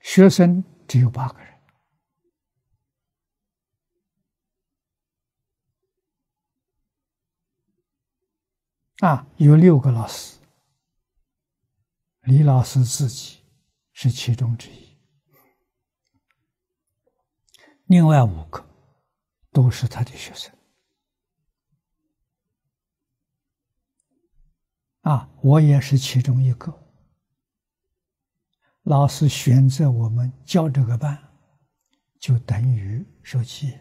学生只有八个人，啊，有六个老师，李老师自己是其中之一。另外五个都是他的学生。啊，我也是其中一个。老师选择我们教这个班，就等于受气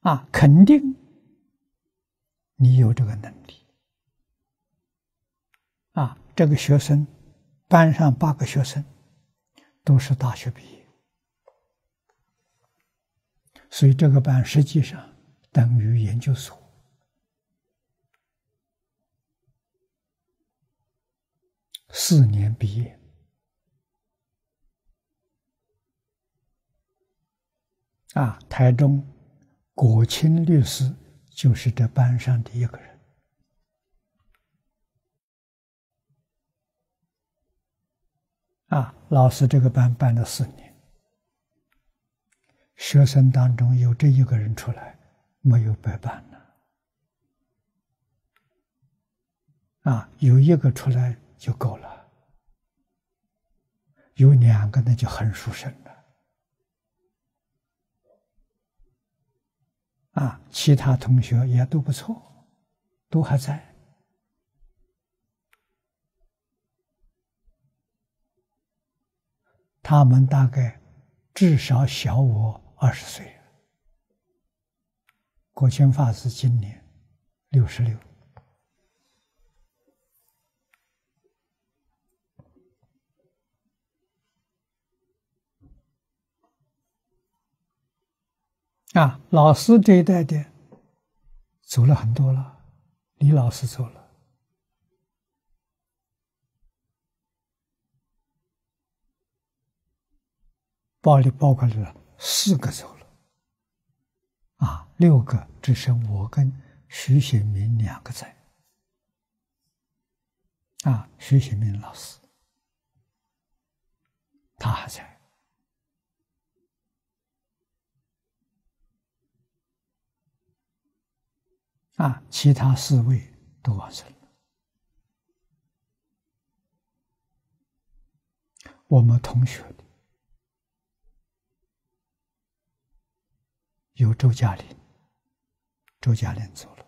啊，肯定你有这个能力。啊，这个学生班上八个学生都是大学毕业，所以这个班实际上等于研究所四年毕业。啊，台中国清律师就是这班上的一个人。啊，老师这个班办了四年，学生当中有这一个人出来，没有白办了。啊，有一个出来就够了，有两个那就很殊胜了。啊，其他同学也都不错，都还在。他们大概至少小我二十岁。国清法师今年六十六。啊，老师这一代的走了很多了，李老师走了，包里包括了四个走了，啊，六个只剩我跟徐显明两个在，啊，徐显明老师他还在。啊，其他四位都完成了。我们同学有周嘉玲，周嘉玲走了。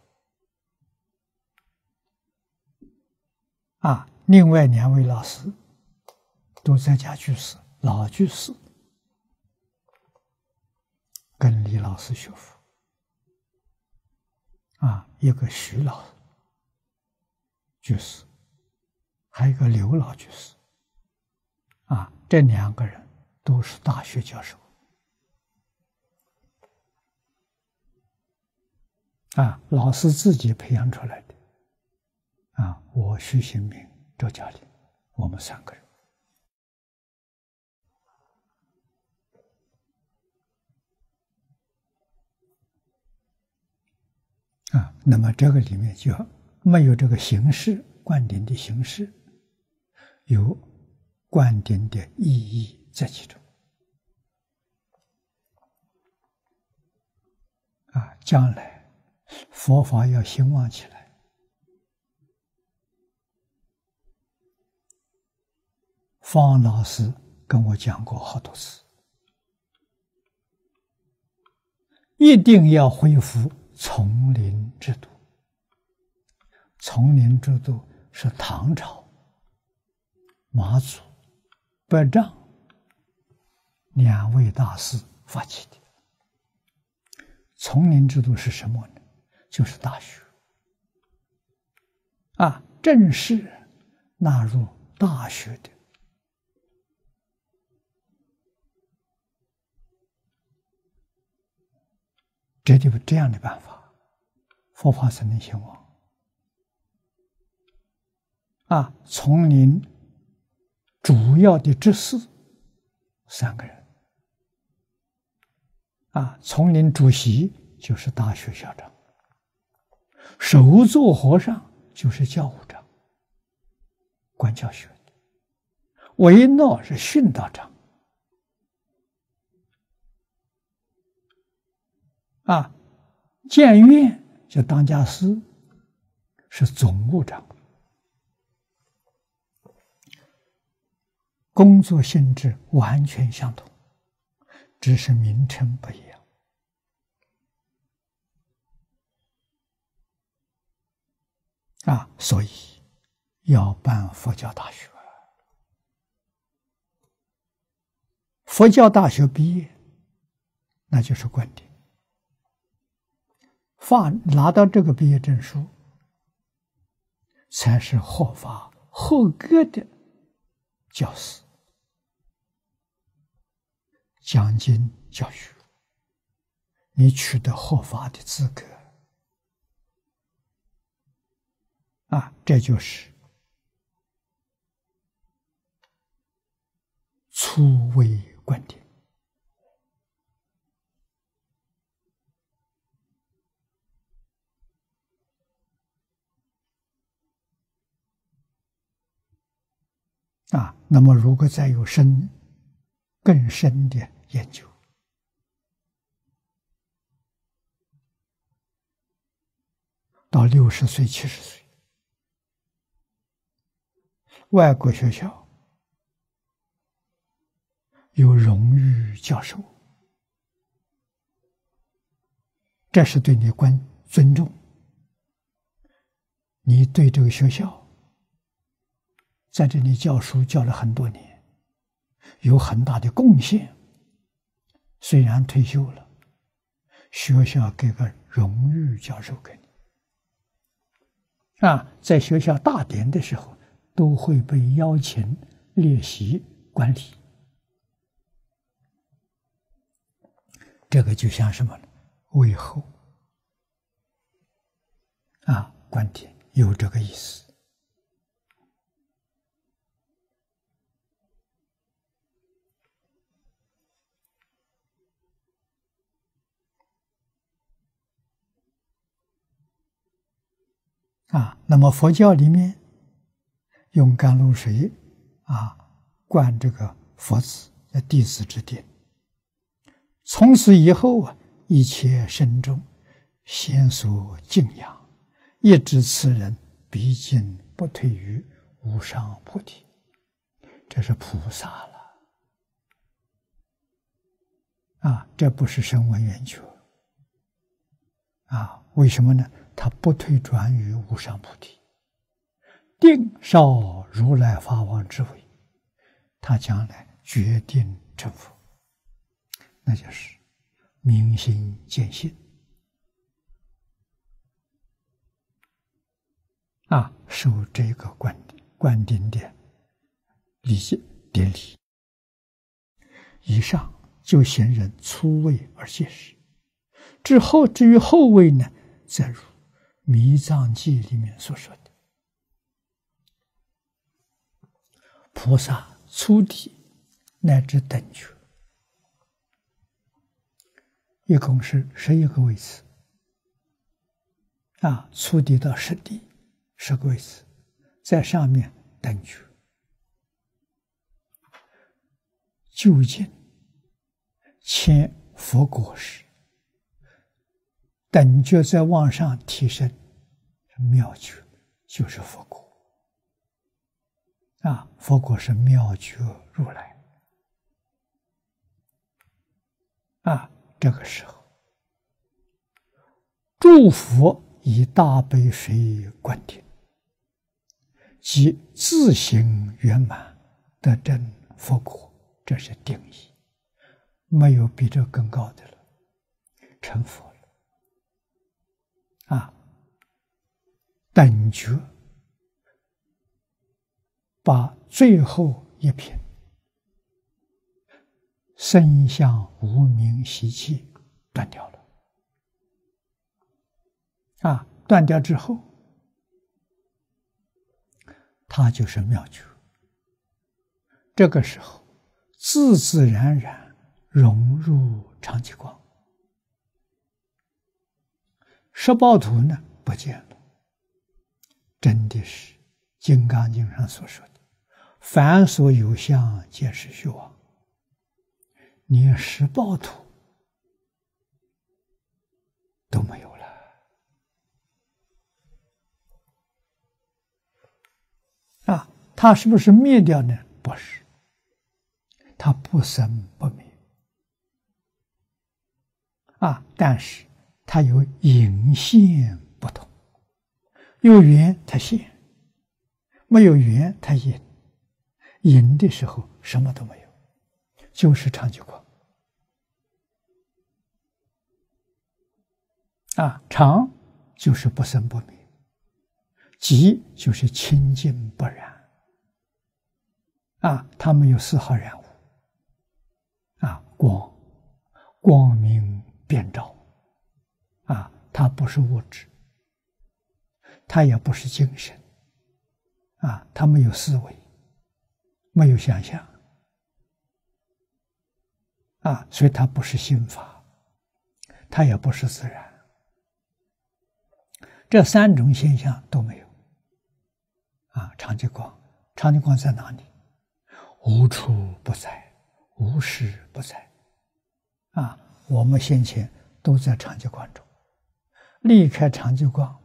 啊，另外两位老师都在家居士，老居士，跟李老师学佛。啊，一个徐老居士，还有一个刘老居士，啊，这两个人都是大学教授，啊，老师自己培养出来的，啊，我徐新明、周嘉玲，我们三个人。啊，那么这个里面就没有这个形式观点的形式，有观点的意义在其中。啊，将来佛法要兴旺起来，方老师跟我讲过好多次，一定要恢复。丛林制度，丛林制度是唐朝马祖、百丈两位大师发起的。丛林制度是什么？就是大学啊，正式纳入大学的，这就这样的办法。佛法才能兴旺啊！丛林主要的只是三个人啊，丛林主席就是大学校长，首座和尚就是教务长，管教学的；韦诺是训导长啊，建院。叫当家师，是总务长，工作性质完全相同，只是名称不一样。啊，所以要办佛教大学，佛教大学毕业，那就是观点。发拿到这个毕业证书，才是合法合格的教师，讲经教学，你取得合法的资格啊，这就是初微观点。啊，那么如果再有深、更深的研究，到六十岁、七十岁，外国学校有荣誉教授，这是对你关尊重，你对这个学校。在这里教书教了很多年，有很大的贡献。虽然退休了，学校给个荣誉教授给你啊，在学校大典的时候都会被邀请列席观礼。这个就像什么呢？为后啊，观点有这个意思。啊，那么佛教里面用甘露水啊灌这个佛子的弟子之殿，从此以后啊，一切身中先所敬仰，一知此人毕竟不退于无上菩提，这是菩萨了啊！这不是声闻缘觉啊？为什么呢？他不退转于无上菩提，定少如来法王之位，他将来决定成佛，那就是明心见性啊，受这个观观顶的理解典礼。以上就显人初位而解释，之后至于后位呢，再如。《弥藏记》里面所说的，菩萨初地乃至等觉，一共是十一个位次。啊，初地到十地十个位次，在上面等觉，究竟千佛果时。等觉在往上提升，妙觉就是佛果啊！佛果是妙觉如来啊！这个时候，诸佛以大悲水灌顶，即自行圆满得证佛果，这是定义，没有比这更高的了，成佛了。啊，等觉把最后一品生相无名习气断掉了。啊，断掉之后，它就是妙觉。这个时候，自自然然融入长期光。十报图呢不见了，真的是《金刚经》上所说的“凡所有相，皆是虚妄”，连十报土都没有了。啊，它是不是灭掉呢？不是，它不生不灭。啊，但是。它有隐现不同，有缘它现，没有缘它隐。隐的时候什么都没有，就是长久光。啊，长就是不生不灭，即就是清净不染。啊，它没有丝毫染污。啊，光，光明遍照，啊，它不是物质，它也不是精神，啊，它没有思维，没有想象，啊，所以它不是心法，它也不是自然，这三种现象都没有。啊，长极光，长极光在哪里？无处不在，无时不在。啊，我们先前都在长极光中，离开长极光，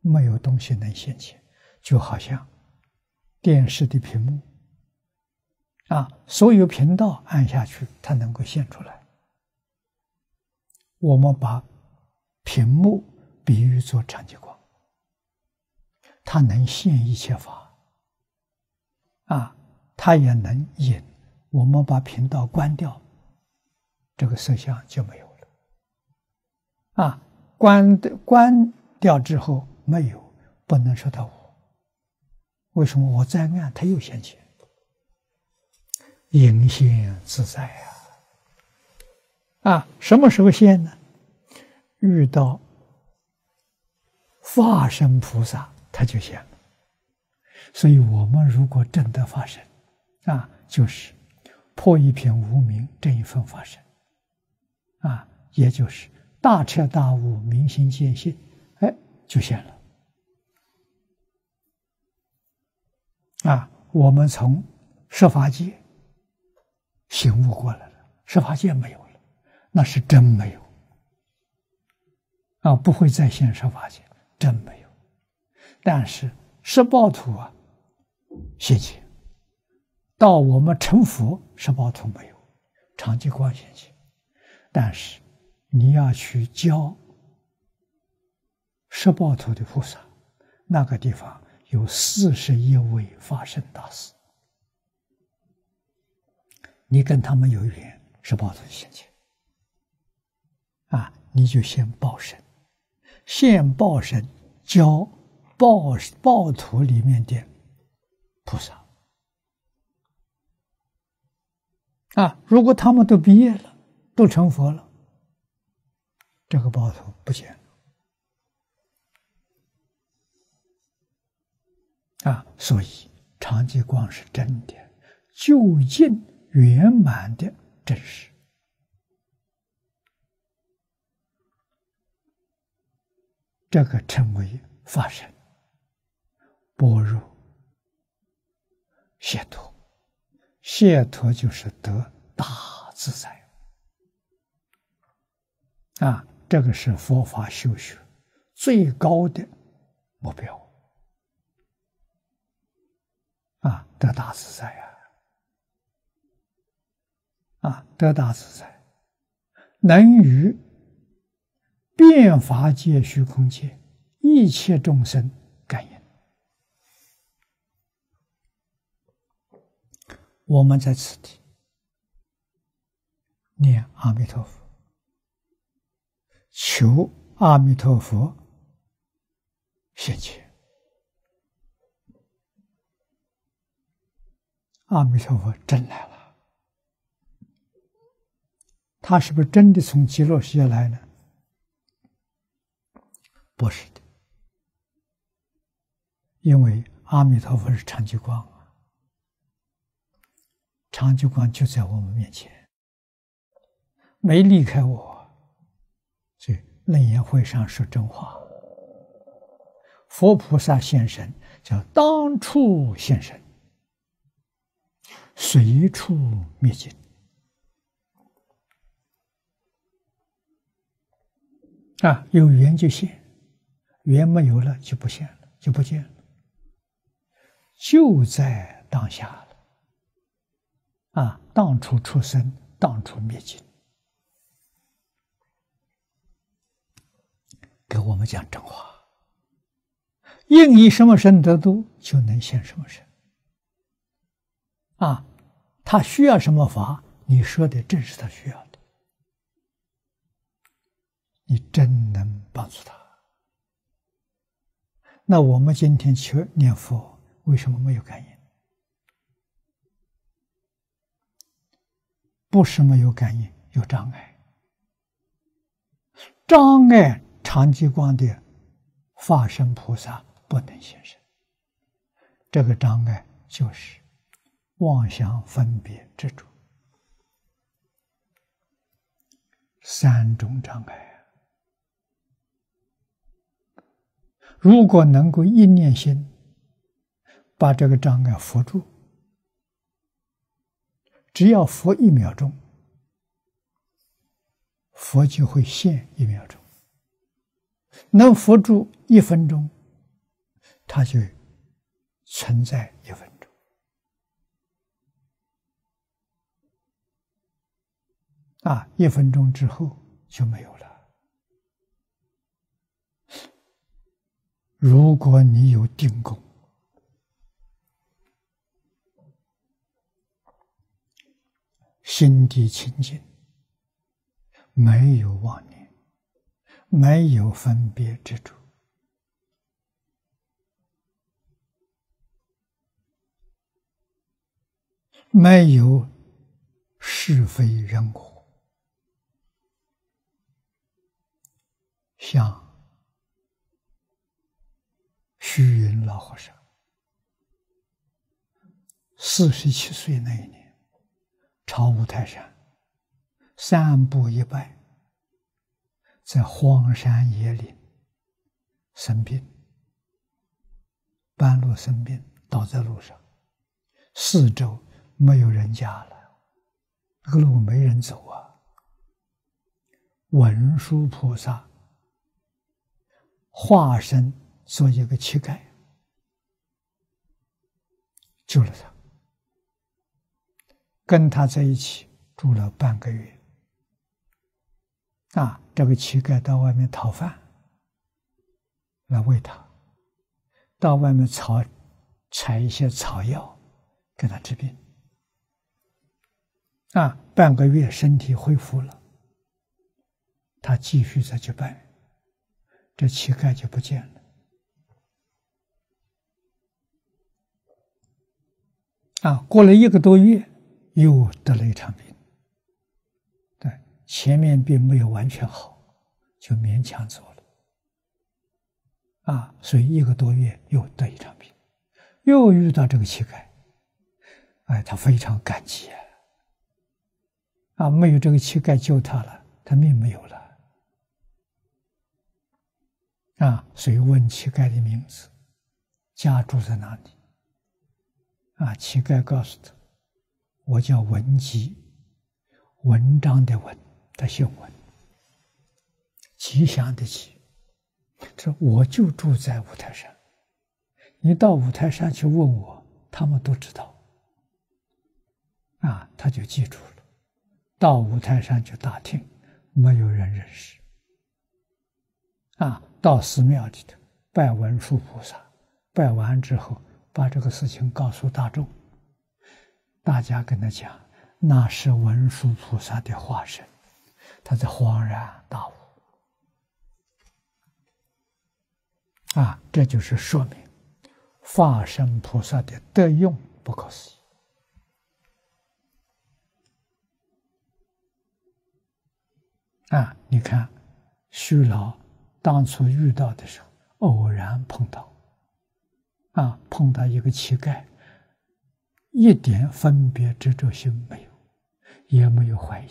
没有东西能现前，就好像电视的屏幕，啊，所有频道按下去，它能够现出来。我们把屏幕比喻作长激光。它能现一切法，啊，它也能引。我们把频道关掉，这个色相就没有了。啊，关的关掉之后没有，不能说它无。为什么我再按它又现起？隐现自在呀！啊，什么时候现呢？遇到化身菩萨。他就现了，所以我们如果真的发生，啊，就是破一片无名，这一份发生，啊，也就是大彻大悟、明心见性，哎，就现了。啊，我们从设法界醒悟过来了，设法界没有了，那是真没有，啊，不会再现设法界，真没有。但是十报图啊，现前到我们成佛，十报图没有，长期光现前。但是你要去教十报图的菩萨，那个地方有四十一位法身大士，你跟他们有缘，是报图现前啊，你就先报身，先报身教。报报土里面的菩萨啊，如果他们都毕业了，都成佛了，这个报土不见了啊。所以长吉光是真的，就近圆满的真实，这个称为法身。般若、解脱，解脱就是得大自在啊！这个是佛法修学最高的目标啊！得大自在啊！啊，得大自在，能与变法界、虚空界一切众生感应。我们在此地念阿弥陀佛，求阿弥陀佛现前。阿弥陀佛真来了，他是不是真的从极乐世界来呢？不是的，因为阿弥陀佛是长吉光啊。长久光就在我们面前，没离开我。所以楞严会上说真话，佛菩萨现身叫当处现身，随处灭尽。啊，有缘就现，缘没有了就不现了，就不见了，就在当下了。啊，当初出生，当初灭尽，给我们讲真话。应以什么身得度，就能现什么身。啊，他需要什么法，你说的正是他需要的，你真能帮助他。那我们今天求念佛，为什么没有感应？不是没有感应，有障碍。障碍常寂光的化身菩萨不能现身，这个障碍就是妄想分别执着三种障碍。如果能够一念心把这个障碍扶住，只要佛一秒钟，佛就会现一秒钟；能扶住一分钟，它就存在一分钟。啊，一分钟之后就没有了。如果你有定功，心地清净，没有妄念，没有分别之处，没有是非人我，像。虚云老和尚四十七岁那一年，朝五台山三步一拜，在荒山野岭生病，半路生病，倒在路上，四周没有人家了，那个路没人走啊。文殊菩萨化身。做一个乞丐，救了他，跟他在一起住了半个月。啊，这个乞丐到外面讨饭来喂他，到外面草采一些草药给他治病。啊，半个月身体恢复了，他继续再去拜，这乞丐就不见了。啊，过了一个多月，又得了一场病。对，前面并没有完全好，就勉强走了。啊，所以一个多月又得一场病，又遇到这个乞丐，哎，他非常感激啊。啊，没有这个乞丐救他了，他命没有了。啊，所以问乞丐的名字，家住在哪里？啊！乞丐告诉他：“我叫文吉，文章的文，他姓文，吉祥的吉。这我就住在五台山，你到五台山去问我，他们都知道。啊，他就记住了。到五台山去打听，没有人认识。啊，到寺庙里头拜文殊菩萨，拜完之后。”把这个事情告诉大众，大家跟他讲，那是文殊菩萨的化身，他在恍然大悟。啊，这就是说明化身菩萨的德用不可思议。啊，你看，徐老当初遇到的时候，偶然碰到。啊，碰到一个乞丐，一点分别执着心没有，也没有怀疑。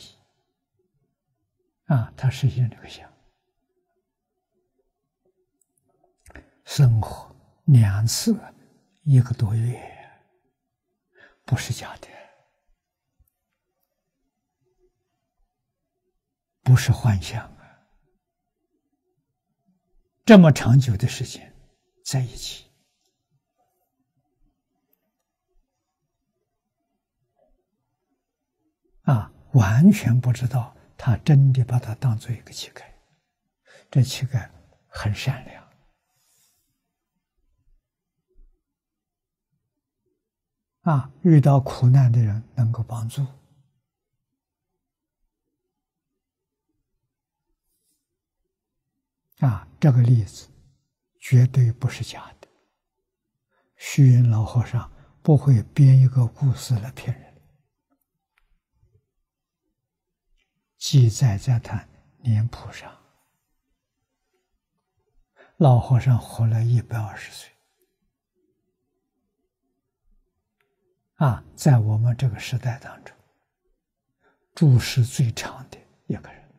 啊，他实现这个相，生活两次，一个多月，不是假的，不是幻想啊，这么长久的时间在一起。啊，完全不知道他真的把他当做一个乞丐，这乞丐很善良，啊，遇到苦难的人能够帮助，啊，这个例子绝对不是假的，虚云老和尚不会编一个故事来骗人。记载在他脸谱上。老和尚活了一百二十岁，啊，在我们这个时代当中，住世最长的一个人，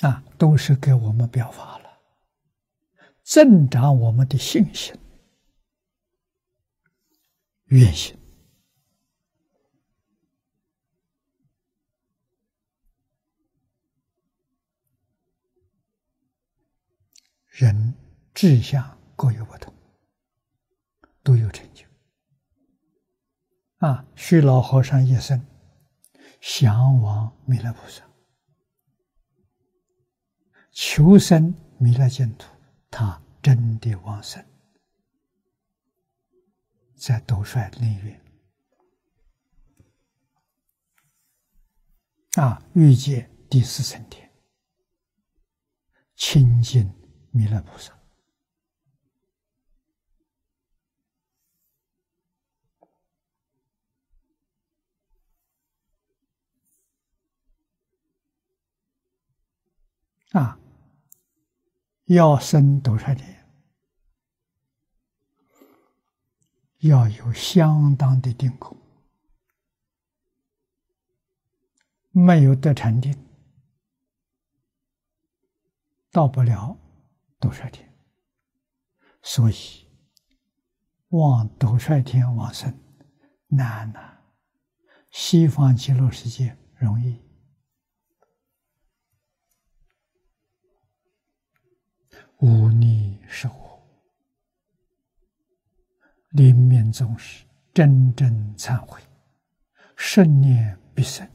啊，都是给我们表法了，增长我们的信心、愿心。人志向各有不同，都有成就。啊，虚老和尚一生向往弥勒菩萨，求生弥勒净土，他真的往生，在斗率内院啊，遇见第四层天，清净。弥勒菩萨啊，要生多少年？要有相当的定功，没有得禅定，到不了。斗率天，所以往斗率天往生难呐。西方极乐世界容易。无逆是我，临命终时真正忏悔，圣念必生。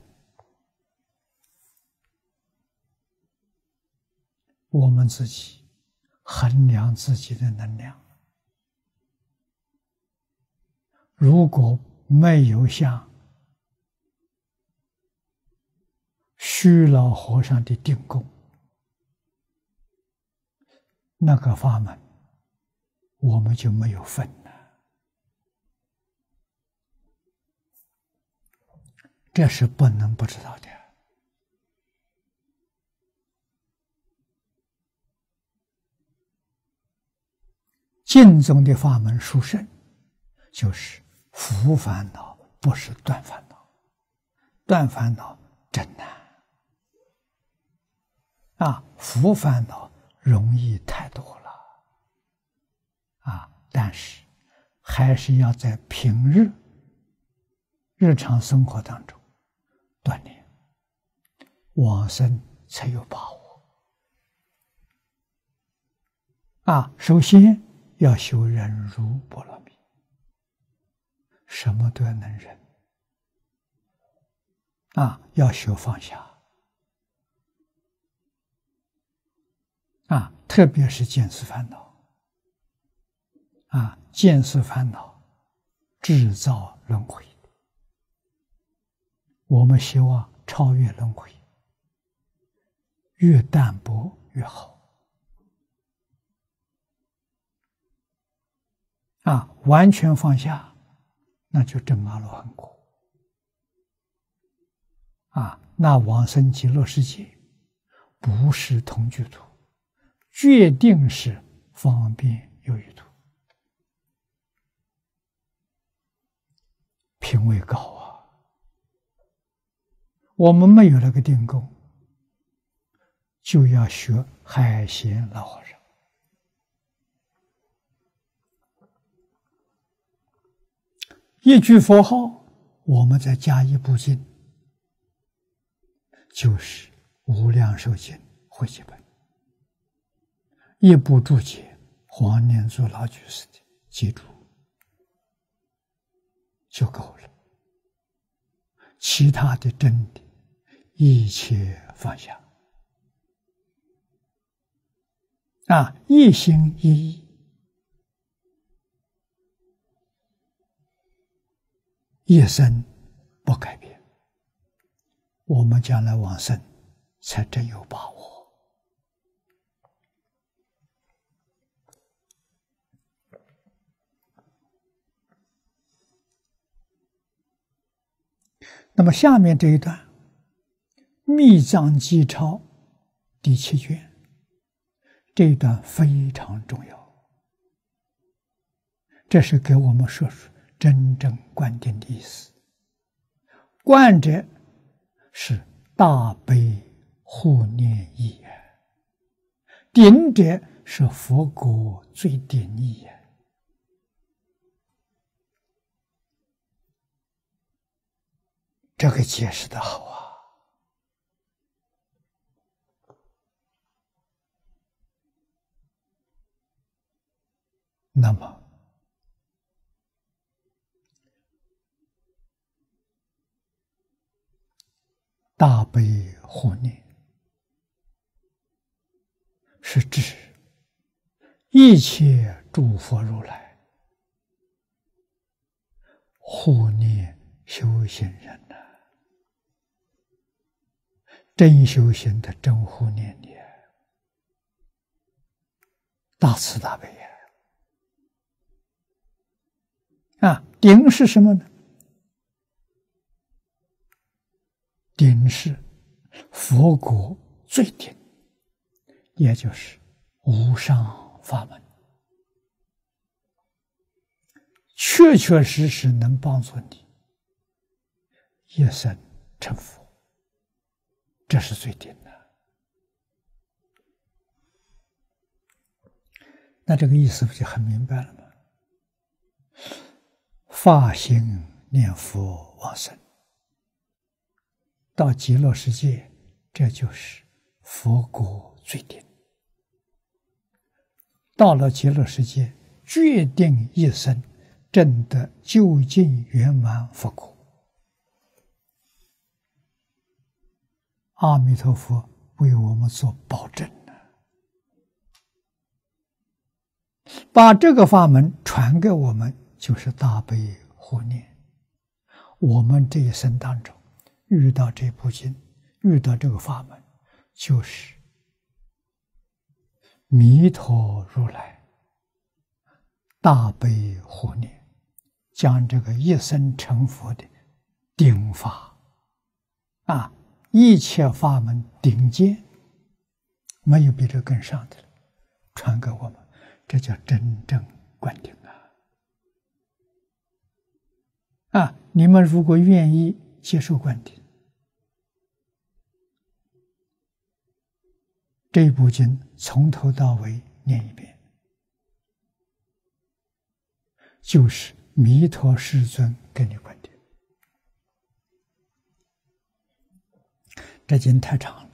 我们自己。衡量自己的能量，如果没有像虚老和尚的定功，那个法门，我们就没有分了。这是不能不知道的。净宗的法门殊胜，就是伏烦恼，不是断烦恼。断烦恼真难啊！伏烦恼容易太多了啊！但是还是要在平日日常生活当中锻炼，往生才有把握啊！首先。要修忍辱波罗蜜，什么都要能忍啊！要修放下啊！特别是见思烦恼啊，见思烦恼制造轮回，我们希望超越轮回，越淡薄越好。啊，完全放下，那就证阿罗汉果。啊，那往生极乐世界不是同居土，决定是方便有余土，品位高啊！我们没有那个定功，就要学海贤老和尚。一句佛号，我们再加一部经，就是《无量寿经》会集本，一部注解，黄念祖老居士的记住就够了。其他的真的，一切放下，啊，一心一意。一生不改变，我们将来往生才真有把握。那么下面这一段《密藏记钞》第七卷，这一段非常重要，这是给我们说出真正观点的意思。观者是大悲护念意也，顶者是佛国最顶意也。这个解释的好啊！那么，大悲护念是指一切诸佛如来护念修行人。真修行的真护念你，大慈大悲呀！啊，啊顶是什么呢？顶是佛国最顶，也就是无上法门，确确实实能帮助你一生成佛。这是最顶的，那这个意思不就很明白了吗？发心念佛往生，到极乐世界，这就是佛国最顶。到了极乐世界，决定一生证得究竟圆满佛果。阿弥陀佛为我们做保证呢，把这个法门传给我们，就是大悲护念。我们这一生当中遇到这部经，遇到这个法门，就是弥陀如来大悲护念，将这个一生成佛的顶法啊。一切法门顶尖，没有比这更上的了。传给我们，这叫真正观点啊！啊，你们如果愿意接受观点，这部经从头到尾念一遍，就是弥陀世尊给你观点。这经太长了，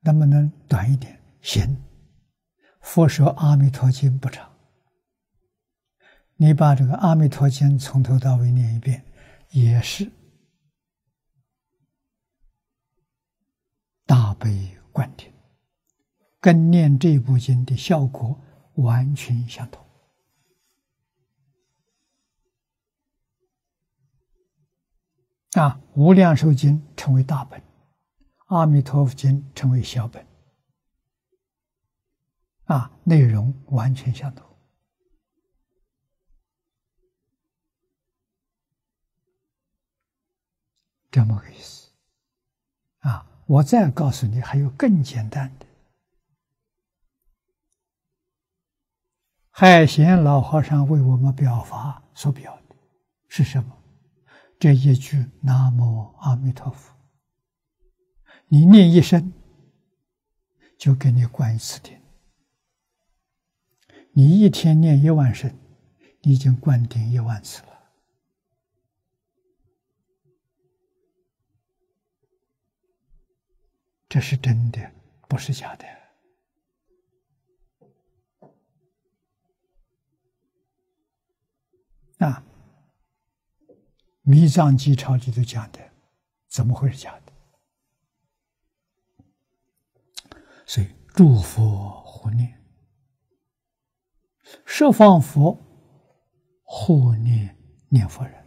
能不能短一点？行。佛说《阿弥陀经》不长，你把这个《阿弥陀经》从头到尾念一遍，也是大悲观听，跟念这部经的效果完全相同。啊，《无量寿经》成为大本，《阿弥陀佛经》成为小本。啊，内容完全相同。这么个意思。啊，我再告诉你，还有更简单的。海贤老和尚为我们表法所表的是什么？这一句“南无阿弥陀佛”，你念一声，就给你灌一次顶。你一天念一万声，你已经灌顶一万次了。这是真的，不是假的。啊！密藏记抄里头讲的，怎么会是假的？所以，诸佛护念，十方佛护念念佛人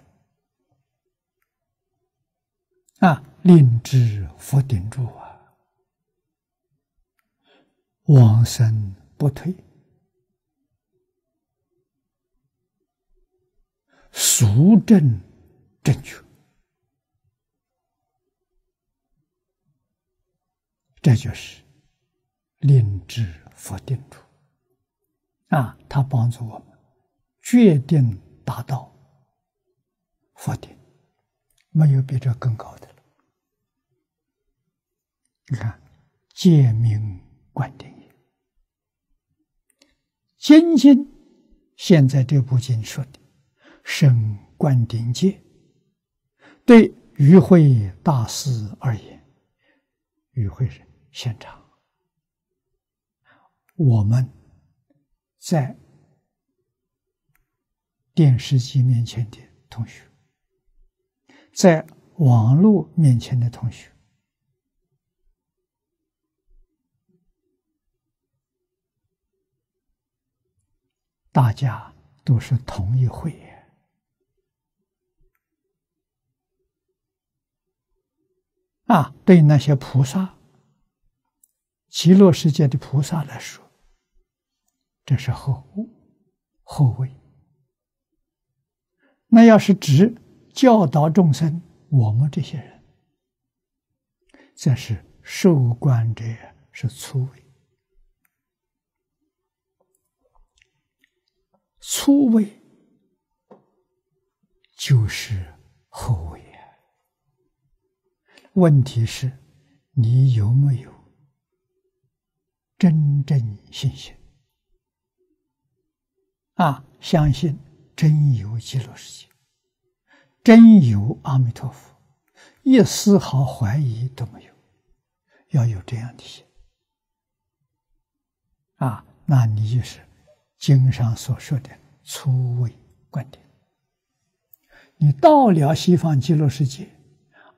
啊，令知佛顶住啊，往生不退，俗正正确，这就是令知佛定处啊，他帮助我们决定达到佛定，没有比这更高的了。你看，见明。观定也，精进现在这部经说的生观定界，对于会大师而言，与会人。现场，我们在电视机面前的同学，在网络面前的同学，大家都是同一会啊！对那些菩萨。极乐世界的菩萨来说，这是后后位。那要是指教导众生，我们这些人，这是受观者是初位，初位就是后位啊。问题是，你有没有？真正信心啊，相信真有极乐世界，真有阿弥陀佛，一丝毫怀疑都没有。要有这样的心啊，那你就是经上所说的初位观点。你到了西方极乐世界，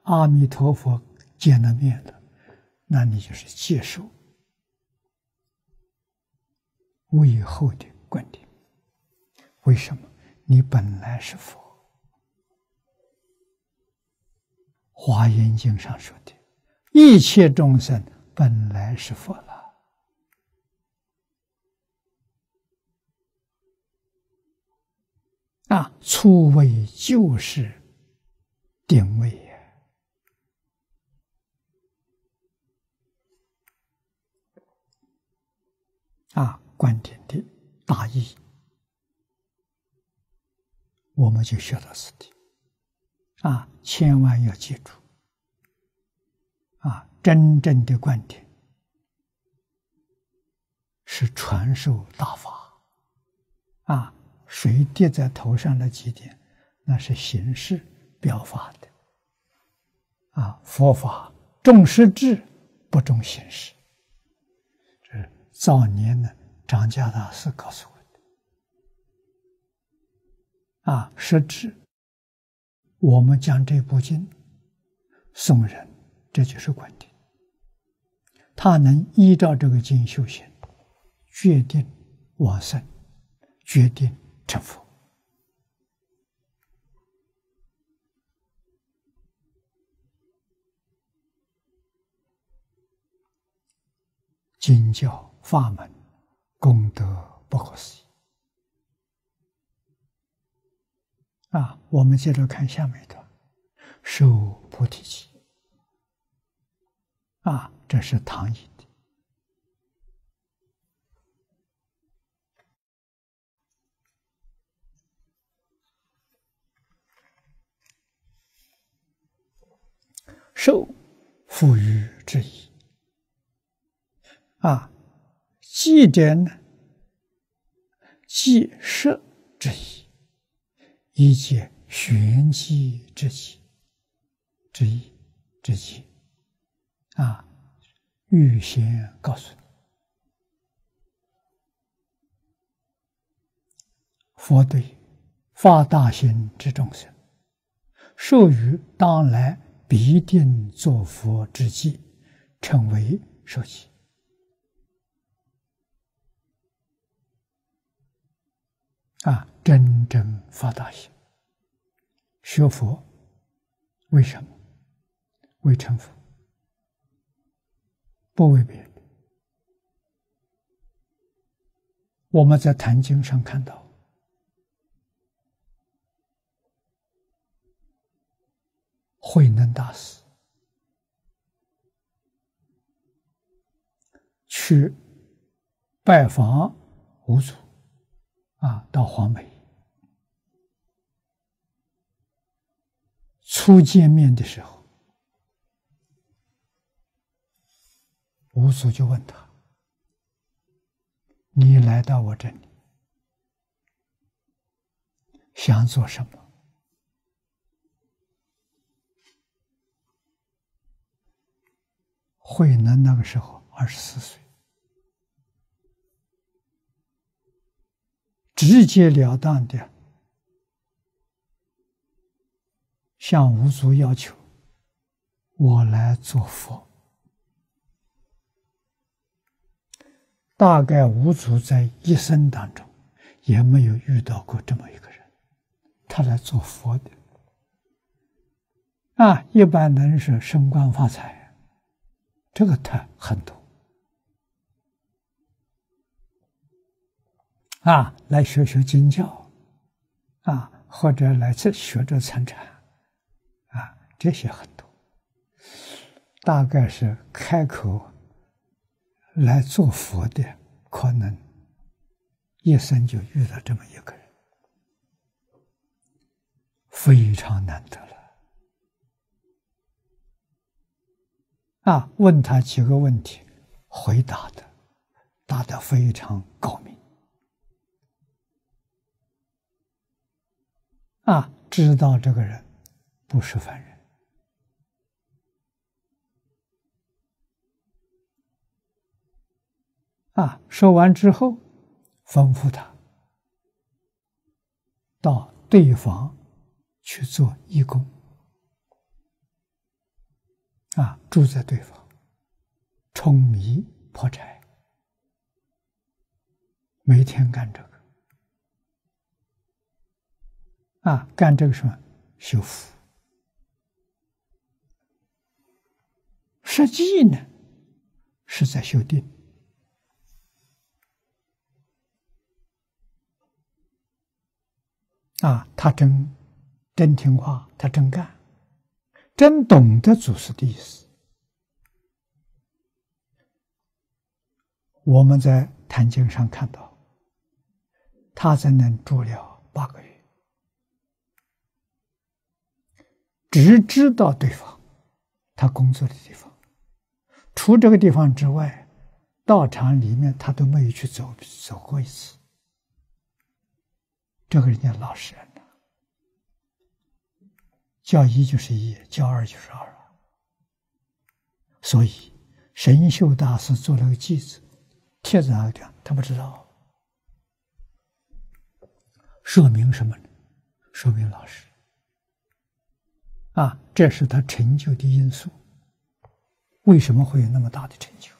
阿弥陀佛见了面了，那你就是接受。为后的观点，为什么？你本来是佛，《华严经》上说的，一切众生本来是佛了。啊，初位就是定位！啊。观点的大意，我们就学到此地啊！千万要记住啊！真正的观点是传授大法啊！谁叠在头上的几点，那是形式表法的啊！佛法重实质，不重形式。这是早年呢。张家大师告诉我的：“啊，实质，我们将这部经送人，这就是观点。他能依照这个经修行，决定往生，决定成佛。经教法门。”功德不可思议啊！我们接着看下面一段：受菩提心啊，这是唐译的。受富裕之意啊。祭奠呢？记摄之意，以解玄机之意，之意之意啊！预先告诉你，佛对发大心之众生，授予当来必定作佛之际，称为受记。啊，真正发大心，学佛，为什么？为成佛，不为别的。我们在《坛经》上看到，慧能大师去拜访五祖，啊，到黄梅。初见面的时候，五祖就问他：“你来到我这里，想做什么？”慧能那个时候二十四岁，直截了当的向五祖要求：“我来做佛。”大概五祖在一生当中也没有遇到过这么一个人，他来做佛的啊！一般人是升官发财。这个他很多啊，来学学经教啊，或者来这学着参禅啊，这些很多。大概是开口来做佛的，可能一生就遇到这么一个人，非常难得了。啊，问他几个问题，回答的答得非常高明。啊，知道这个人不是凡人。啊，说完之后，吩咐他到对方去做义工。啊，住在对方，舂米破柴，每天干这个。啊，干这个什么修复？实际呢，是在修定。啊，他真真听话，他真干。真懂得祖师的意思。我们在《坛经》上看到，他在那住了八个月，只知道对方他工作的地方，除这个地方之外，道场里面他都没有去走走过一次。这个人家老实人。叫一就是一，叫二就是二。所以神秀大师做了个记子，贴在那个地方，他不知道，说明什么呢？说明老师啊，这是他成就的因素。为什么会有那么大的成就？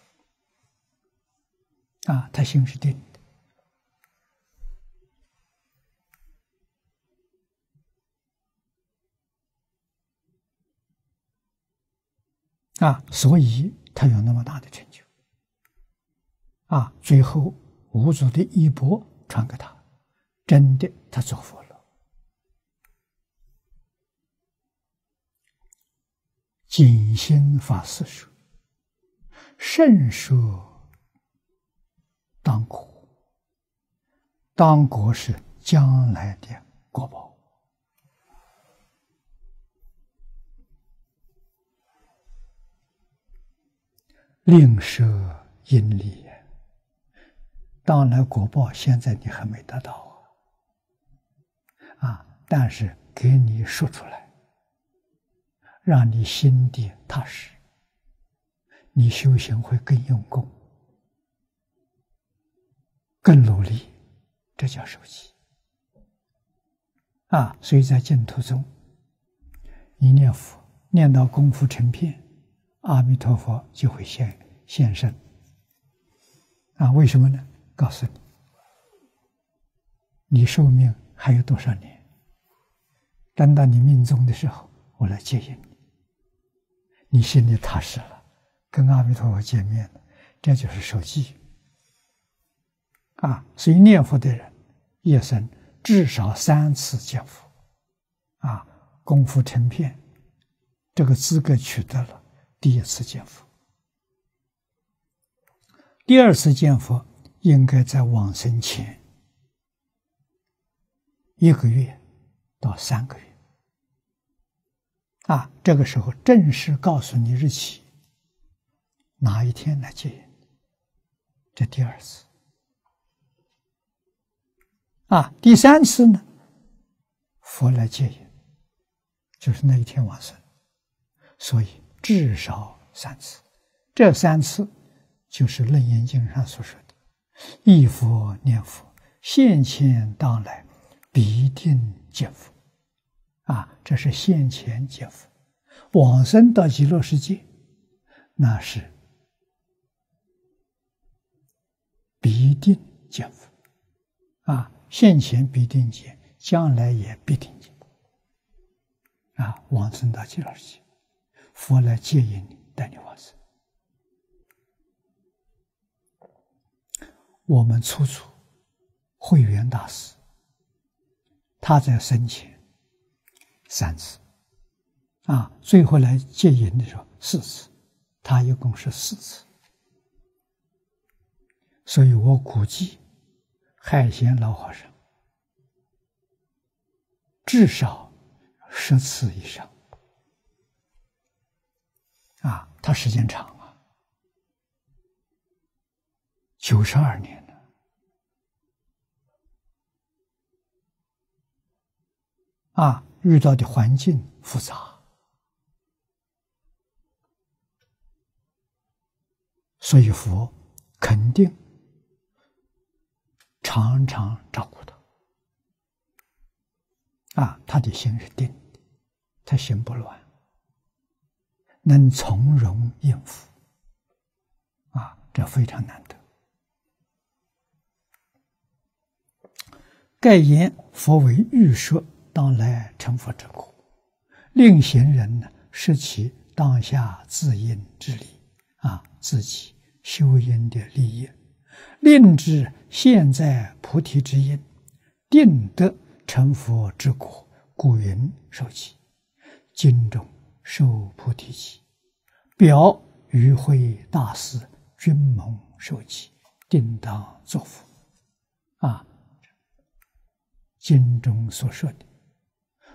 啊，他心是定。啊，所以他有那么大的成就。啊，最后五祖的衣钵传给他，真的他做佛了。景心法师说：“圣说当国，当国是将来的国宝。”另设因力，当然果报现在你还没得到啊！啊，但是给你说出来，让你心底踏实，你修行会更用功、更努力，这叫受记啊！所以在净土中，一念佛念到功夫成片。阿弥陀佛就会现现身啊？为什么呢？告诉你，你寿命还有多少年？等到你命中的时候，我来接引你，你心里踏实了，跟阿弥陀佛见面了，这就是受记啊！所以念佛的人，一生至少三次见佛啊，功夫成片，这个资格取得了。第一次见佛，第二次见佛应该在往生前一个月到三个月，啊，这个时候正式告诉你日期，哪一天来接引。这第二次，啊，第三次呢，佛来接引，就是那一天往生，所以至少三次，这三次。就是《楞严经》上所说的“忆佛念佛，现前当来，必定见佛”，啊，这是现前见佛；往生到极乐世界，那是必定见佛，啊，现前必定见，将来也必定见，啊，往生到极乐世界，佛来接引你，带你往生。我们初初慧远大师，他在生前三次，啊，最后来接引的时候四次，他一共是四次，所以我估计海贤老和尚至少十次以上，啊，他时间长。九十二年了，啊，遇到的环境复杂，所以佛肯定常常照顾他，啊，他的心是定的，他心不乱，能从容应付，啊，这非常难得。盖言佛为欲说，当来成佛之果，令行人呢失其当下自因之力啊，自己修因的利益，令之现在菩提之因，定得成佛之果。故云受记，经中受菩提记，表与会大师君蒙受记，定当作福啊。经中所说的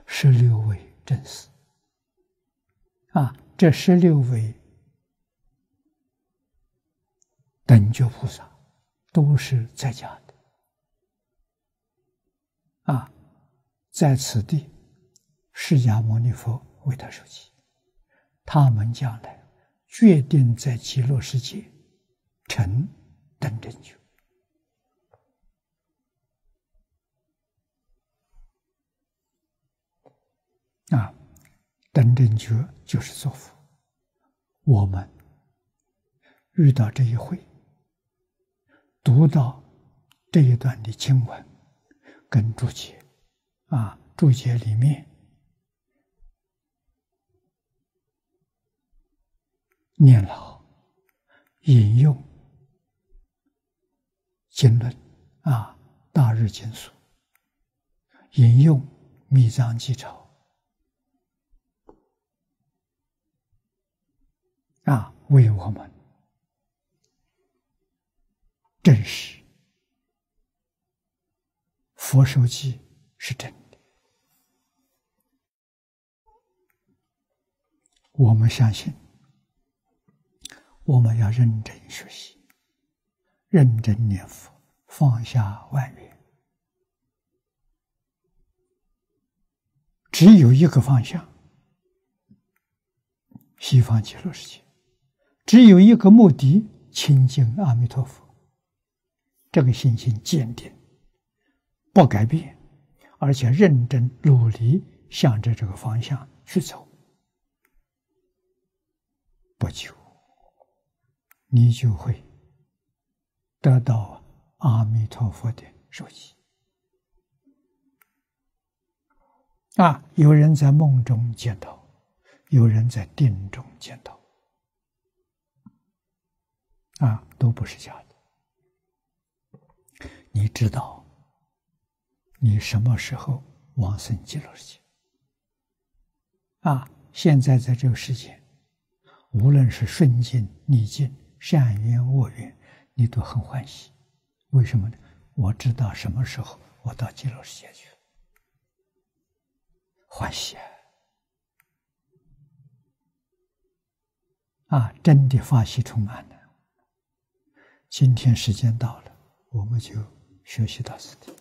十六位正士啊，这十六位等觉菩萨都是在家的啊，在此地，释迦牟尼佛为他受记，他们将来决定在极乐世界成等正觉。啊，等正觉就是作福。我们遇到这一回，读到这一段的经文跟注解，啊，注解里面念老引用经论，啊，大日经书，引用密藏记钞。啊，为我们证实佛手记是真的，我们相信，我们要认真学习，认真念佛，放下万缘，只有一个方向：西方极乐世界。只有一个目的，亲近阿弥陀佛。这个信心坚定，不改变，而且认真努力向着这个方向去走，不久，你就会得到阿弥陀佛的授记。啊，有人在梦中见到，有人在定中见到。啊，都不是假的。你知道，你什么时候往生极乐世界？啊，现在在这个世界，无论是顺境逆境、善缘恶缘，你都很欢喜。为什么呢？我知道什么时候我到极乐世界去了，欢喜啊！啊，真的法喜充满了。今天时间到了，我们就学习到此地。